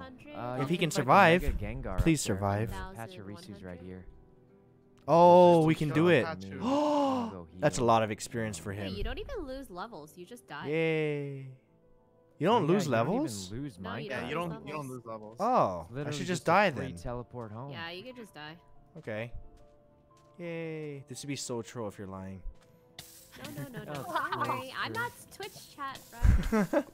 on, Oh, uh, If he can survive, Mega Gengar up please survive. Pachirisu's right here. Oh, we can do it. Oh, that's a lot of experience for Wait, him. you don't even lose levels. You just die. Yay. You oh don't Oh, yeah, lose you levels? Don't lose No, you don't you lose don't you don't levels. lose levels. Oh, I should just a die then. Teleport home. Yeah, you could just die. Okay. Yay. This would be so troll if you're lying. No, no, no, no. Oh, Don't worry. I'm not Twitch chat, bro.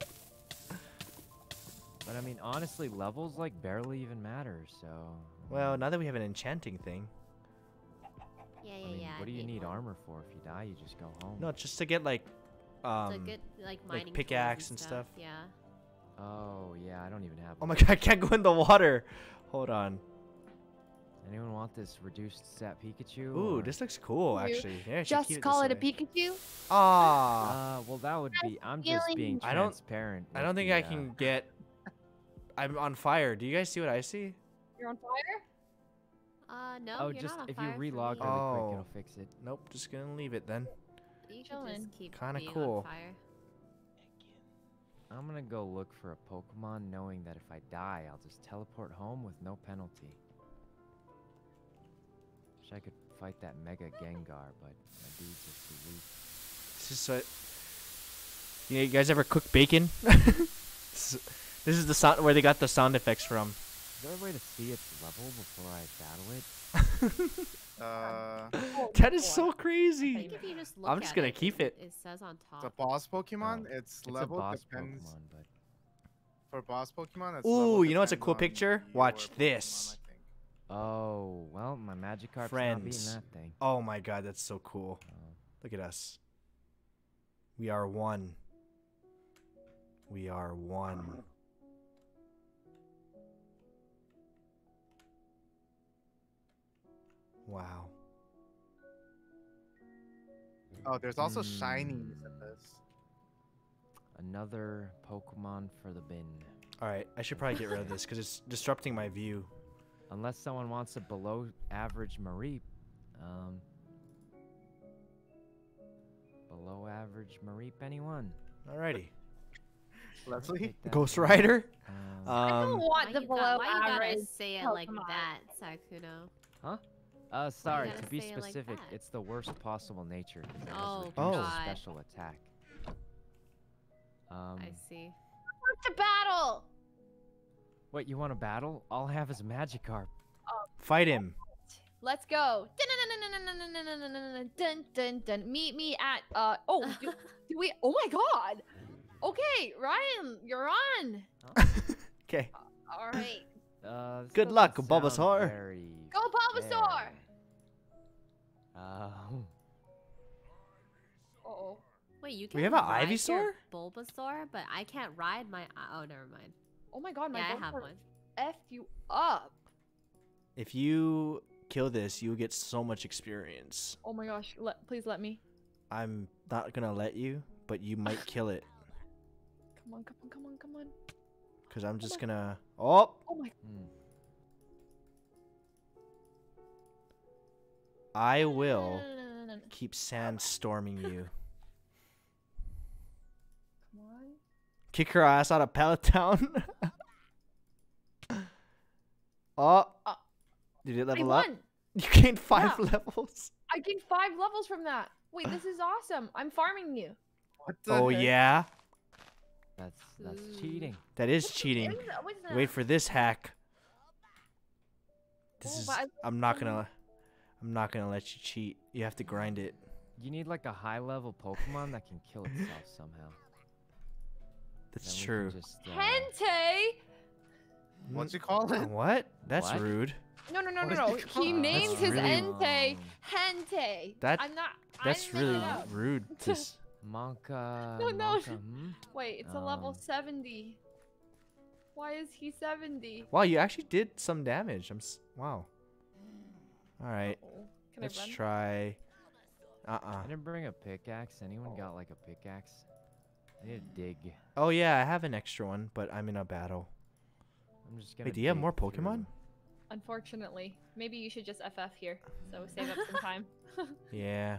But I mean, honestly, levels like barely even matter. So. well, mm. now that we have an enchanting thing. Yeah, I mean, yeah. what do you need one. armor for? If you die, you just go home. No, just to get like um to get like mining tools pickaxe and stuff. Yeah. Oh yeah, I don't even have. Oh my god, I can't go in the water. Hold on. Anyone want this reduced stat Pikachu? Ooh, or- this looks cool actually. Yeah, Just call this it a. Pikachu? Ah. Uh, well, that would be. I'm just being I don't- transparent. I don't think the, I uh, can get I'm on fire. Do you guys see what I see? You're on fire? Uh, no, Oh, you're just not on if fire you relog me. really Oh. quick, it'll fix it. Nope, just gonna leave it then. You can chillin'. just keep Kinda being cool. on fire. I'm gonna go look for a Pokemon, knowing that if I die, I'll just teleport home with no penalty. Wish I could fight that Mega Gengar, but my dudes are too weak. This is what. Yeah, you guys ever cook bacon? this, is, this is the sound where they got the sound effects from. Is there a way to see its level before I battle it? Uh, That is boy. so I crazy. think if you just look I'm just at gonna it, keep it. it. It says on top. the boss Pokemon, Oh, its It's a level boss depends. Pokemon, but For boss Pokemon, its Ooh, level you know what's a cool picture? Watch Pokemon, this. I oh well, my Magikarp's not Friends. beating that thing. Oh my god, that's so cool. Oh. Look at us. We are one. We are one. Wow. Oh, there's also Hmm. shinies in this. Another Pokemon for the bin. Alright, I should probably get rid of this because it's disrupting my view. Unless someone wants a below average Mareep. Um, below average Mareep, anyone? Alrighty. Leslie? Take that. Ghost Rider? Um, I don't Um, want the below got, why you average. gotta say it like Pokemon. that, Sykkuno? Uh, sorry, gotta be say it like specific, it's the worst possible nature. Oh, Oh. God. special attack. Um, I see. Want to battle! what, you want to battle? All I have is Magikarp. fight him. Let's go. Dun, dun, dun. Meet me at uh oh do, do we oh my god. Okay, Ryan, you're on. Okay. All right. Uh, Good luck, sound Bulbasaur. very Go Bulbasaur. fair. Um, Oh. Wait, you can We have a ride your Ivysaur? Bulbasaur, but I can't ride my. Oh, never mind. Oh my god, my yeah, I have one. F you up. If you kill this, you get so much experience. Oh my gosh, let, please let me. I'm not gonna let you, but you might kill it. Come on, come on, come on, come on. Cause I'm just gonna. Oh, Oh my hmm. I will keep sandstorming you. Come on. Kick her ass out of Pallet Town. oh, Uh, did it level up? won. You gained five Yeah. levels. I gained five levels from that. Wait, this is awesome. I'm farming you. What the Oh heck? yeah, That's that's cheating. that is cheating. Wait, that? Wait for this hack. This Oh, is. I'm not gonna. I'm not gonna let you cheat. You have to grind it. You need like a high level Pokemon that can kill itself somehow. That's Then we can true. Just, uh, Hente. What's you call it? What? That's What? rude. No, no, no, What no, no. it He called? named That's his really- Entei Um, Hente. That- I'm not. That's didn't make really rude. To s- Monka. No, no. Monka, hmm? Wait, it's a level Um, 70. Why is he 70? wow, you actually did some damage. I'm. S- wow. All right. Uh-oh. Can Let's I run? try. Uh uh I didn't bring a pickaxe. Anyone got like a pickaxe? I need to dig. Oh yeah, I have an extra one, but I'm in a battle. I'm just gonna. Wait, do you have dig more through. Pokemon? Unfortunately, maybe you should just FF here, so save up some time. Yeah.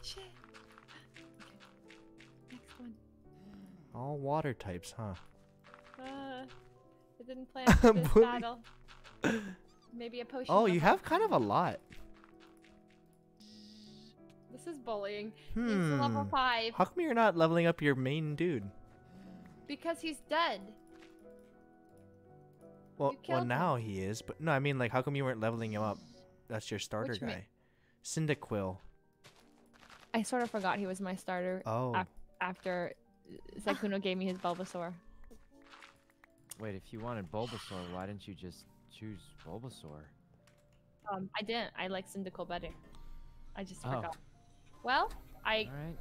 Shit. Okay. Next one. All water types, huh? Uh, I didn't plan for this battle. Maybe a potion. Oh, you have kind of a lot. This is bullying. He's a level Hmm. five How come you're not leveling up your main dude? because he's dead. Well, well killed him. now he is, but no, I mean like how come you weren't leveling him up? That's your starter Which guy. Cyndaquil. I sort of forgot he was my starter Oh. Af- after Sykkuno gave me his Bulbasaur. Wait, if you wanted Bulbasaur, why didn't you just choose Bulbasaur? Um, I didn't. I like Cyndaquil better. I just Oh. forgot. Well, I All right.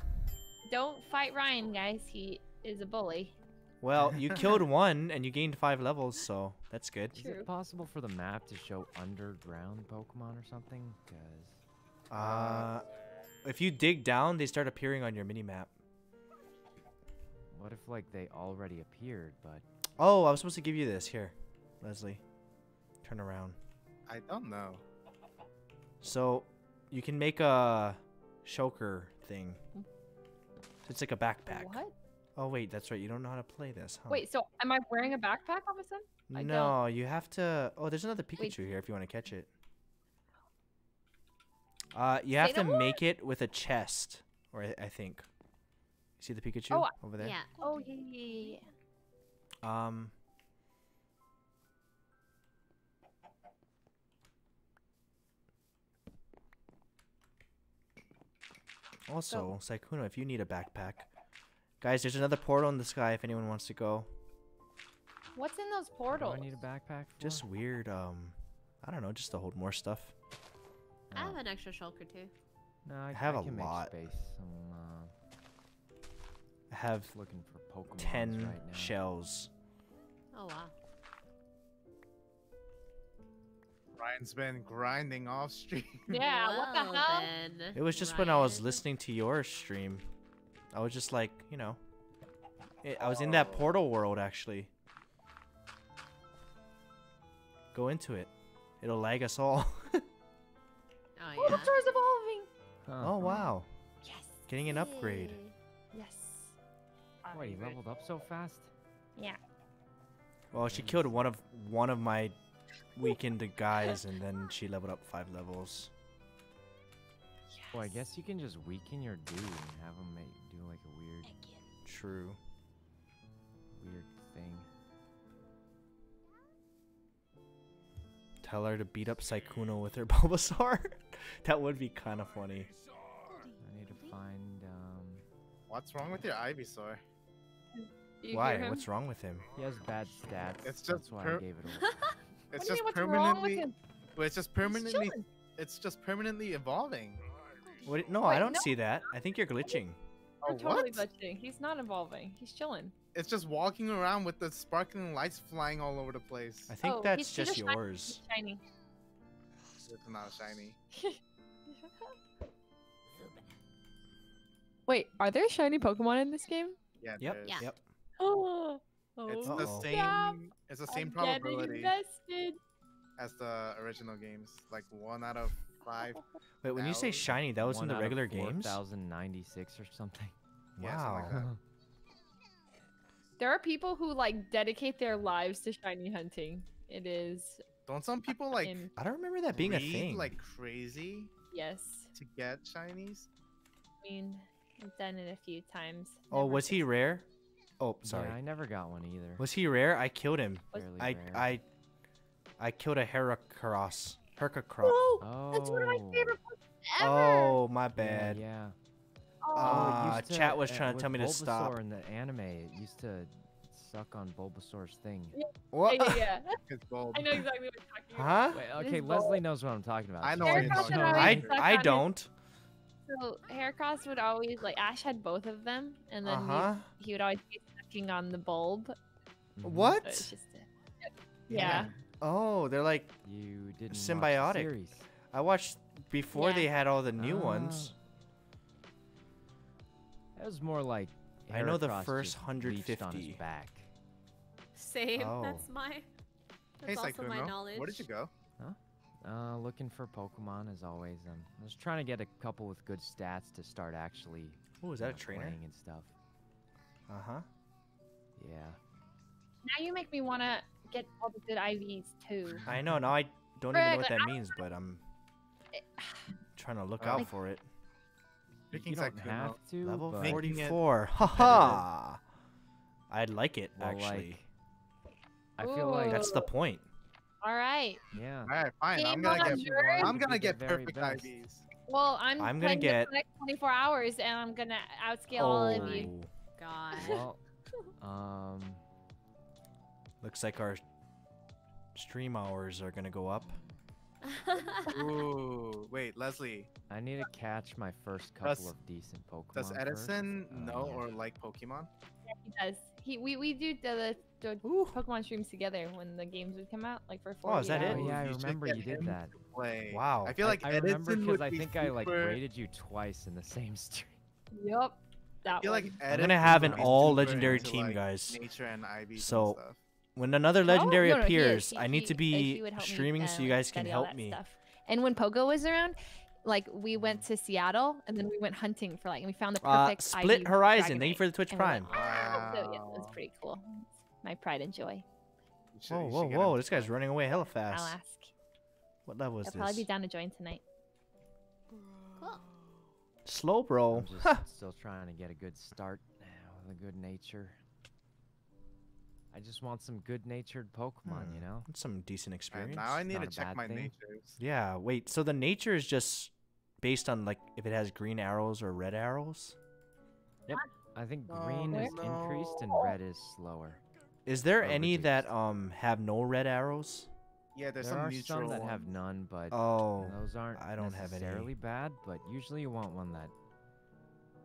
don't fight Ryan, guys. He is a bully. Well, you killed one and you gained five levels, so that's good. Is it possible for the map to show underground Pokemon or something? Because Uh, if you dig down, they start appearing on your mini map. what if like they already appeared, but Oh, I was supposed to give you this. Here, Leslie. Turn around. I don't know. So, you can make a choker thing. It's like a backpack. What? Oh wait, that's right. You don't know how to play this, huh? Wait, so am I wearing a backpack all of a sudden? I no, you have to. Oh, there's another Pikachu here if you want to catch it. Uh, you have Say to no make it with a chest, or I, I think. See the Pikachu Oh, over there? Yeah. Oh yeah, yeah, yeah. Um. Also, Sykkuno, if you need a backpack. Guys, there's another portal in the sky if anyone wants to go. What's in those what do portals? I need a backpack for? Just weird, um, I don't know, just to hold more stuff. I have an extra shulker too. No, I, have I a can lot. Make space. I'm uh, I have looking for Pokemon 10 right now. shells. Oh wow. Ryan's been grinding off stream. Yeah, what the hell? then, It was just when I was listening to your stream. I was just like, you know, it, I was in that portal world actually. Go into it. It'll lag us all. Oh Oh, yeah. the store's evolving. Huh. oh wow. Yes. Getting an upgrade. Yes. Wait, he leveled up so fast? Yeah. Well, she killed one of one of my weakened the guys and then she leveled up 5 levels. Well, I guess you can just weaken your dude and have him make, do like a weird, True. weird thing. Tell her to beat up Sykkuno with her Bulbasaur. that would be kind of funny. I need to find. Um, What's wrong with your Ivysaur? You Why? What's wrong with him? he has bad stats. It's That's why per- I gave it away. It's what do you just mean, what's wrong with permanently. him? It's just permanently. It's just permanently evolving. What? No, Wait, I don't no. see that. I think you're glitching. Oh, You're totally what? glitching. He's not evolving. He's chilling. It's just walking around with the sparkling lights flying all over the place. I think Oh, that's he's- he's just a shiny- yours. He's shiny. It's not shiny. Wait, are there shiny Pokemon in this game? Yeah. Yep. there is. Yeah. Yep. Oh, It's the snap. same. It's the same I'm probability getting invested. as the original games. Like one out of five. Wait, when you say shiny, that was in the out of regular games? 4096 or something. Yeah, something like Wow. There are people who like dedicate their lives to shiny hunting. It is Don't some people like I don't remember that being a breed thing. like crazy yes. to get shinies? I mean, I've done it a few times. oh, never was he suc- rare? Oh, sorry. Yeah, I never got one either. Was he rare? I killed him. Was- I rare. I I killed a Heracross. Heracross. Oh, Oh. that's one of my favorite. ever. Oh, my bad. Yeah. Oh, Ah, it used chat was uh, trying to tell me to stop. Bulbasaur in the anime, it used to suck on Bulbasaur's thing. What? yeah, yeah, yeah. It's gold. I know exactly what you're talking about. Huh? Wait, okay, Leslie Bulb. knows what I'm talking about. I know what you're talking about. I I don't. So Heracross would always like Ash had both of them, and then Uh he- huh. he, would always be sucking on the bulb. Mhm. So What? just a- yeah. Oh, they're like You didn't watch the Symbiotic. series. I watched before Yeah. they had all the new ones. That was more like I know the first just leached on his 150. back. Same. Oh. That's my. Hey, That's also my knowledge. where did you go? Huh? Uh, looking for Pokemon as always. Um, I was trying to get a couple with good stats to start actually. Oh, is you that a trainer? playing and stuff. Uh huh. Yeah. Now you make me want to get all the good IVs too. I know. Now I don't even know what Frick, that means, but I'm trying to look Uh, out for it. You Picking don't Sykkuno. have to. Level but, Making it 44. Haha. I'd like it well, actually. Like, I feel like That's the point. All right. yeah. All right, fine. I'm gonna get. Jared. I'm gonna get perfect best. IVs. Well, I'm. I'm gonna get- the next 24 hours, and I'm gonna outscale all of you. Oh, God. Well, um, looks like our stream hours are gonna go up. Ooh, wait, Leslie. I need to catch my first couple Does- of decent Pokemon. Does first. Edison Uh, know or like Pokemon? Yeah, He does. He we, we do the, the, the Pokemon streams together when the games would come out, like for four. Oh, is that it? Oh yeah, I You remember you did that. to Wow. I feel like I, I remember Edison because would I be think I like rated you twice in the same stream. Yep. That I feel one. like I'm gonna have an all legendary team, like, guys. Nature and IVs So, and stuff. When another Oh, legendary no, no, he is. appears, He- I need to uh, be he would help me, streaming uh, so you guys can help me. stuff. And when Pogo was around, like we went to Seattle and then we went hunting for like and we found the Uh, perfect Split IV Horizon. Thank you for the Twitch Prime. like, "Ah!" So yeah, that's Wow. pretty cool. My pride and joy. Should- Whoa, whoa, whoa! This guy's running away hella fast. I'll fast. ask. What level is I'll probably be down to join tonight. Cool. Slow, bro. I'm just Ha! still trying to get a good start with a good nature. I just want some good-natured Pokemon, you Hmm. know. Some decent And experience. now I need to not a check my thing. natures. Yeah. Wait. So the nature is just based on like if it has green arrows or red arrows. Yep. I think No, green is no. increased and red is slower. Is there Or any that um have no red arrows? Yeah, there's there some are some that have none, but Oh, those aren't I don't have any. necessarily bad. But usually you want one that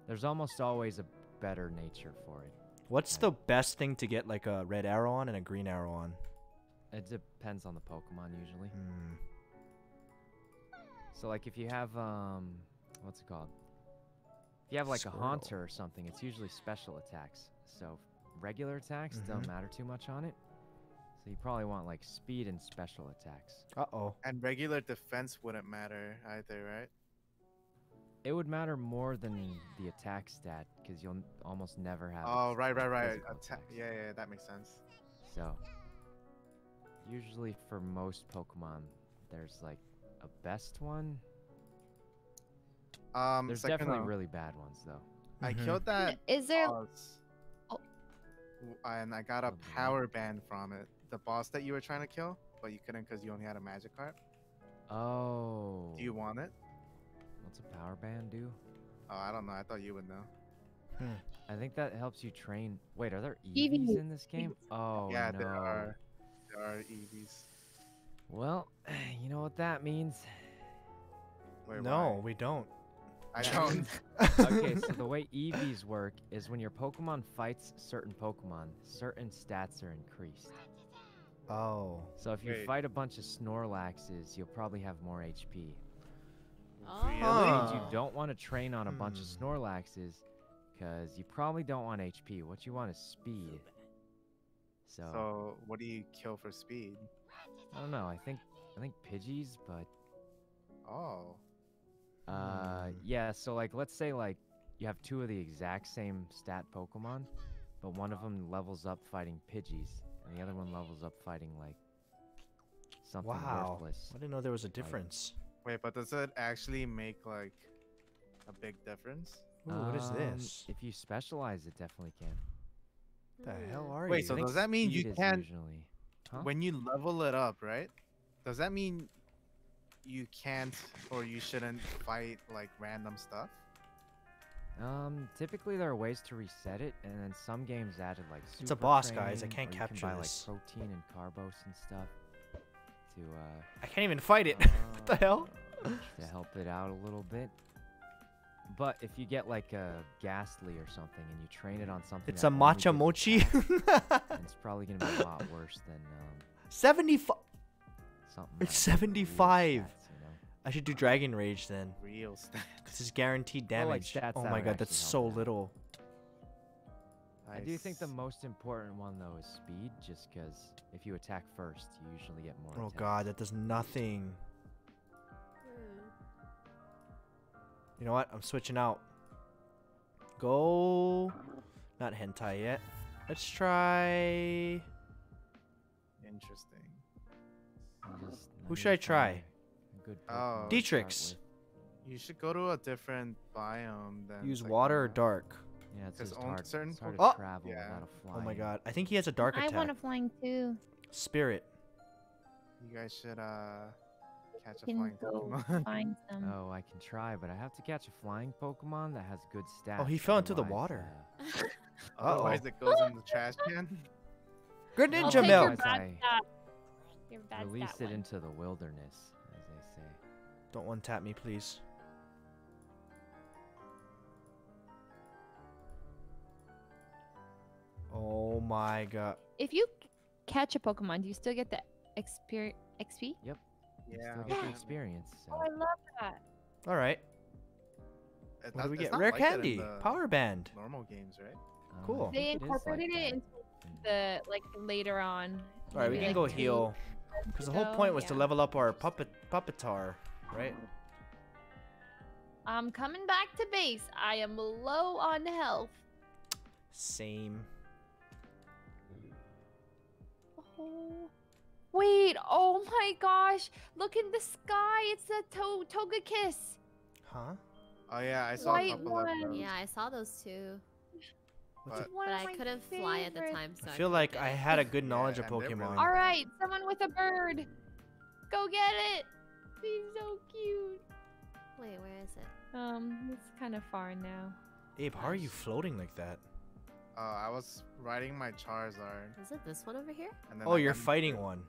there's almost always a better nature for it. what's the best thing to get like a red arrow on and a green arrow on? It depends on the Pokemon usually. Hmm. So like if you have um what's it called? If you have like Squirtle. a haunter or something, it's usually special attacks. So regular attacks Mhm. don't matter too much on it. So you probably want like speed and special attacks. Uh oh. And regular defense wouldn't matter either, right? It would matter more than the attack stat because you'll almost never have. Oh, right, right, right. physical Atta- attacks. yeah, yeah, that makes sense. So usually for most Pokemon, there's like a best one. Um, There's definitely round, really bad ones though. I Mhm. killed that Is there? boss. Oh. And I got a power band from it. The boss that you were trying to kill, but you couldn't because you only had a Magikarp. Oh. Do you oh. want it? What's a power band do? Oh, I don't know. I thought you would know. Hmm. I think that helps you train. Wait, are there Eevee. EVs in this game? Oh yeah, no. there are. There are EVs. Well, you know what that means. Wait, no, why? we don't. I don't. okay, so the way EVs work is when your Pokemon fights certain Pokemon, certain stats are increased. Oh. So if you Wait. fight a bunch of Snorlaxes, you'll probably have more HP. Oh. Which means you don't want to train on a bunch of Hmm. Snorlaxes, because you probably don't want HP. What you want is speed. So, so, what do you kill for speed? I don't know. I think I think Pidgeys, but Oh. Uh, Hmm. yeah. So like, let's say like you have two of the exact same stat Pokemon, but one of them levels up fighting Pidgeys, and the other one levels up fighting like something Wow. worthless. I didn't know there was a difference. Wait, but does it actually make like a big difference? Ooh, what is Um, this? If you specialize, it definitely can. the hell are Wait, you? so does that mean you can't- Usually. Huh? When you level it up, right? Does that mean you can't or you shouldn't fight like random stuff? Um, typically there are ways to reset it, and then some games added like It's a super boss, guys. I can't capture can buy, this. like protein and carbos and stuff to uh, I can't even fight it. what the hell? to help it out a little bit. But if you get like a Gastly or something and you train it on something, It's a matcha mochi. it's probably gonna be a lot worse than um, 75. something. It's like real I should do Dragon Rage then. Real stats. This is guaranteed Well, like, damage. stats oh my god, that's so help out. little. I do think the most important one though is speed, just because if you attack first, you usually get more. Oh attacks. god, that does nothing. Hmm. You know what? I'm switching out. Go. Not hentai yet. Let's try. Interesting. Just- Who should I need to try? Find a good Oh. Pokemon to start Dietrich's. You should go to a different biome than. Use like, water or dark? Yeah, it's 'Cause just only hard, certain it's hard Poke- to Oh! travel Yeah. without a flying. Oh my god. I think he has a dark I attack. want a flying too. Spirit. You guys should uh catch a Can flying go Pokemon. find some. Oh, I can try, but I have to catch a flying Pokemon that has good stats. Oh, he fell into the otherwise, water. uh, Otherwise, it goes in the trash can. Good ninja milk. I stat. Your bad release it one. into the wilderness, as they say. Don't one tap me, please. Oh my god. If you catch a Pokemon, do you still get the exper- XP? You Yeah. still get the experience. So. Oh, I love that. All right. It- What do we get? Rare like candy. Power band. Normal games, right? um, Cool. They think it is like incorporated it into the like later on. All right, we can like, go heal. Because the whole point was to level up our puppet Pupitar, right? I'm coming back to base. I am low on health. Same. Oh. Wait, oh my gosh. Look in the sky. It's a to- Togekiss. Huh? Oh yeah, I saw White a couple one. of those. Yeah, I saw those two, But- but I couldn't fly at the time, so I I feel couldn't like I had a good Yeah, knowledge of and they're really Pokemon. All right, someone with a bird. Go get it. He's so cute. Wait, where is it? Um, it's kind of far now. Abe, how are you floating like that? Uh, I was riding my Charizard, Is it this one over here? and then Oh, I you're got into- fighting one.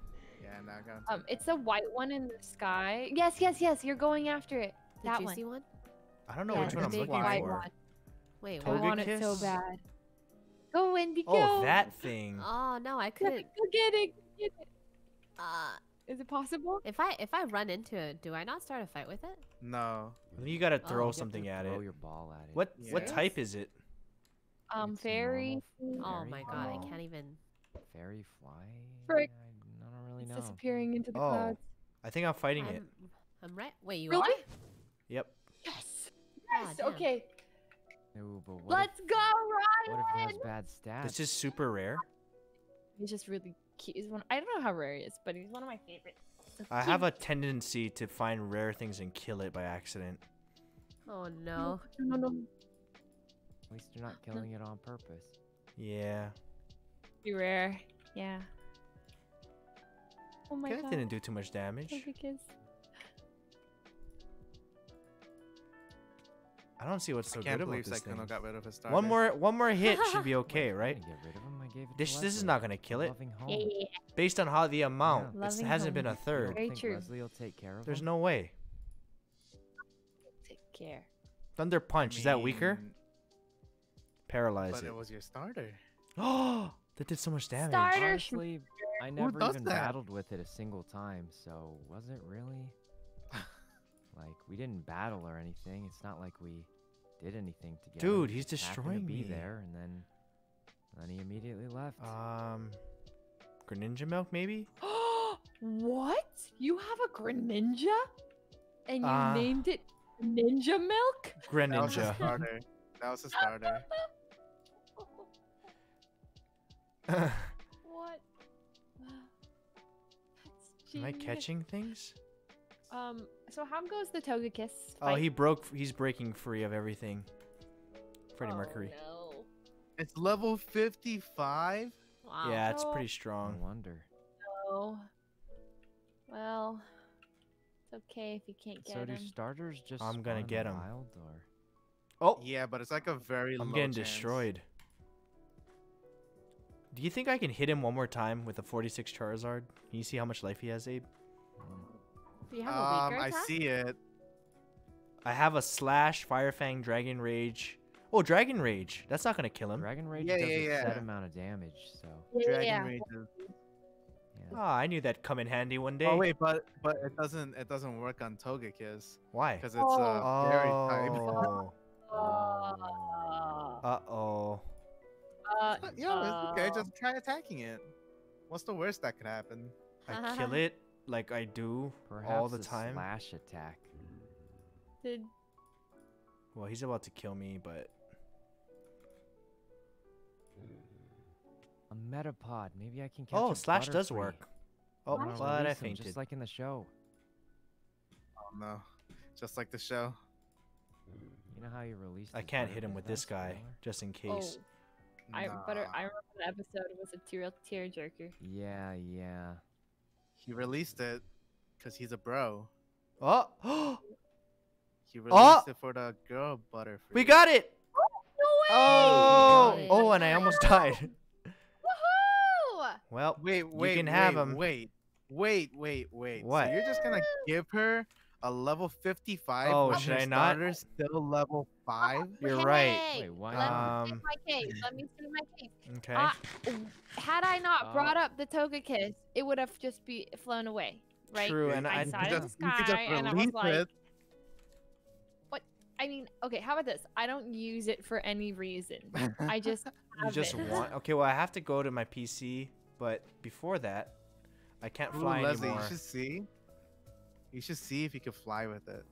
Yeah, and I got. Um, it's a white one in the sky. Yes, yes, yes. You're going after it. The that juicy one. one? I don't know Yeah, which one I'm big looking white for. one. Wait, I what? Toga want it so bad. Go, Wendy, go. Oh, that thing. Oh no, I couldn't. Go get it. Get it. Uh, Is it possible? if I if I run into it, do I not start a fight with it? No. You gotta Oh. throw You you have to something at throw it. your ball at it. What what type is it? Um, It's fairy. Oh Fairy? my god, I Oh. can't even. Fairy fly? Frick. I, I don't really It's know. disappearing into the Oh, clouds. I think I'm fighting it. I'm, I'm right. Wait, you Really? are? Yep. Yes. Yes. damn. okay. Ooh, but Let's if, go, Ryan. what if it has bad stats? This is super rare. He's just really cute. He's one. I don't know how rare he is, but he's one of my favorites. So I have a tendency to find rare things and kill it by accident. Oh no. No, no. At least you're not killing it on purpose. Yeah. Be rare. Yeah. Oh my Okay, that god. didn't do too much damage. I don't see what's so I can't good about this Sykkuno thing. got rid of his starter. One more one more hit should be okay, right? Get rid of him. I gave it to This this is not gonna kill it. Yeah. Based on how the amount, it hasn't been a third. Very think true. Leslie will take care of There's him? no way. Take care. Thunder I punch is that weaker? mean, Paralyze But it. it was your starter. Oh, that did so much damage. Starter Honestly, I never even that? battled with it a single time, so wasn't really? Like we didn't battle or anything. It's not like we did anything together. Dude, he's destroying to be me. there, and then then he immediately left. Um, Greninja milk maybe? what? You have a Greninja? And you Uh, named it Ninja Milk? Greninja. That was a starter. That was a starter. what? Am I catching things? Um. So how goes the Togekiss? Oh, he broke. He's breaking free of everything. Freddie Mercury. Oh, No. It's level 55. Wow. Yeah, it's No. pretty no strong. wonder. No. Well. It's okay if you can't get So do starters just I'm gonna get him. wild or Oh, Yeah, but it's like a very. I'm low getting chance. destroyed. Do you think I can hit him one more time with a 46 Charizard? Can you see how much life he has, Abe? Do you have a Um, weaker I see it. I have a Slash, Fire Fang, Dragon Rage. Oh, Dragon Rage. That's not gonna kill him. Dragon Rage Yeah, does yeah, a set amount of damage, so Yeah, Dragon yeah. Rages. yeah. Ah, I knew that'd come in handy one day. Oh wait, but but it doesn't it doesn't work on Togekiss Why? because it's a fairy type. Oh. Uh, Uh oh. uh, Yo, it's okay. uh, Just try attacking it. What's the worst that could happen? I kill it like I do Perhaps all the a time. slash attack. did Well, he's about to kill me, but A metapod. Maybe I can catch oh, a Slash does Butterfree. work. Oh, I'm but I release 'em, fainted. Just like in the show. Oh no, just like the show. You know how you release I can't hit him with this guy, Tyler? just in oh, case. I butter. Nah. I remember the episode was a tear tear jerker. Yeah, yeah. He released it because he's a bro. Oh, He Oh! released it for the girl Butterfree. we got it! Oh, no way! Oh, oh, and I almost died. Woohoo! Well, Wait, wait, can have wait, 'em. Wait, wait, wait, wait. What? So you're just gonna give her a level 55? Oh, when should I not? still level five? you're right. Hey, Wait, why Let me not? state Um, my case. Let me state my case. Okay. Uh, had I not Oh. brought up the Togekiss, it would have just be flown away, right? True, and I I, saw it in the just, just sky, and I was like, it. I mean, okay, how about this? I don't use it for any reason. I just you just it. want. Okay, well, I have to go to my PC, but before that, I can't Ooh, fly Leslie, anymore. you should see. You should see if you can fly with it.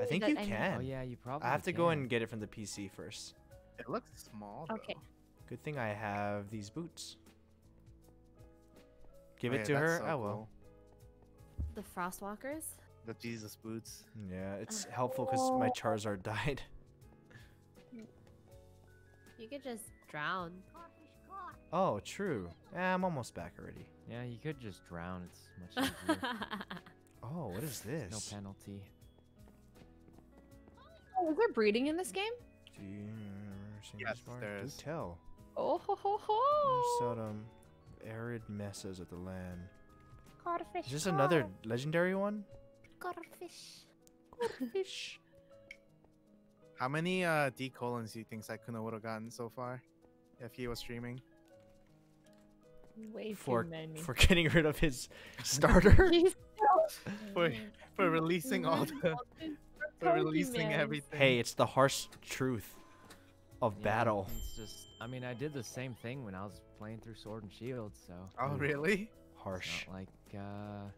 I think you can. Oh yeah, you probably. I have to go can. and get it from the PC first. It looks small. Though. Okay. Good thing I have these boots. Give Oh, it yeah, to her. so I will. cool. The Frostwalkers? The Jesus boots. Yeah, it's helpful because my Charizard died. You could just drown. Oh, true. Eh, I'm almost back already. Yeah, you could just drown. It's much easier. Oh, what is this? no penalty. Oh, is there breeding in this game? Do you remember Yes, these bars? Do tell. Oh ho ho There's ho! seldom arid messes of the land. Codfish. Is this another legendary one? Goldfish. Fish. How many uh, D colons do you think Sykkuno would have gotten so far if he was streaming? Way For too many. for getting rid of his starter. He's For for releasing all the for releasing everything. hey, it's the harsh truth of Yeah, battle. It's just. I mean, I did the same thing when I was playing through Sword and Shield, so. Oh really? it's Harsh. Not like. uh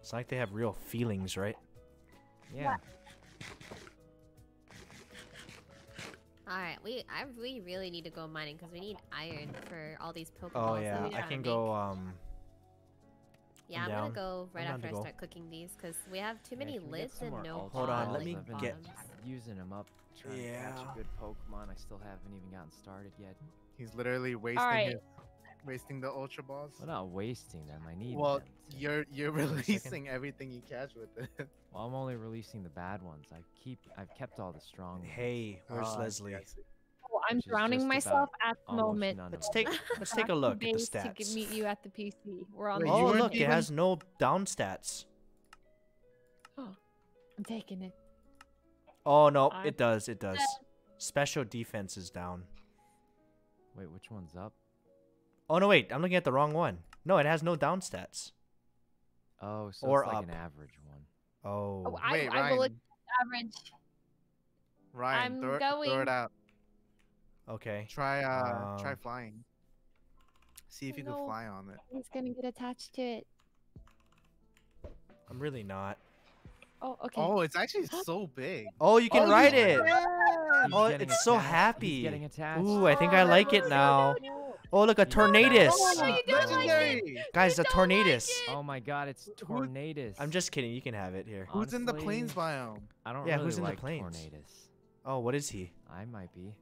It's like they have real feelings, right? Yeah. Alright, we I we really need to go mining because we need iron for all these Pokeballs. Oh that yeah, we I wanna can make. go. Um, Yeah, I'm I'm, gonna go right down after to I go. start cooking these because we have too many can we get lids and no ultra Hold on, let me balls? I've get- been bottoms. using them up, trying to catch Yeah. a good Pokemon. I still haven't even gotten started yet. He's literally wasting Alright. his, wasting the ultra balls. Well, not wasting them. I need Well, them. to- you're you're Wait a second. releasing everything you catch with it. Well, I'm only releasing the bad ones. I keep. I've kept all the strong. ones. hey, where's I see, Leslie? I see. Oh, I'm which drowning myself at the moment. Let's take let's take a look at the base To stats. meet you at the PC. We're on Wait, the. Oh weren't look, it has no down stats. I'm taking it. Oh no, I'm it does, it does. Special defense is down. Wait, which one's up? Oh no, wait, I'm looking at the wrong one. No, it has no down stats. Oh, so Or it's like up. an average one. Oh, Oh, I, Wait, I Ryan. will ad- average. Ryan, I'm throw, it- throw going. it out. okay. Try uh try Um, flying. See if Oh, you can fly on it. He's gonna get attached to it. I'm really not. Oh, okay. Oh, it's actually so big. Oh, you can Oh, ride you it. He's Oh, getting it's so happy. He's getting attached. Ooh, I think I like it now. Oh, look, a No, no, no, Oh, tornadus. no, oh, you don't like it. Legendary. Guys, a don't like Oh my god, it's Who- Tornadus. I'm just kidding. You can have it here. Who's in the Honestly, plains biome? I don't Yeah, really who's in the like plains? Tornadus. Oh, what is he? I might be.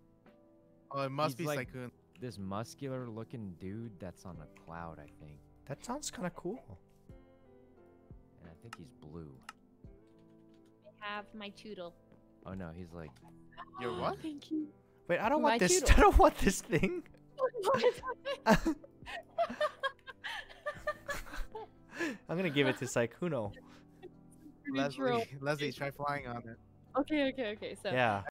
Oh, it must He's be like- Sykkuno. This muscular looking dude that's on a cloud, I think. That sounds kind of cool. And I think he's blue. I have my choodle. Oh no, he's like You're what? Thank you. Wait, I don't My want this. Choodle. I don't want this thing. I'm gonna give it to Sykkuno. Leslie, Leslie, try flying on it. Okay, okay, okay. So Yeah.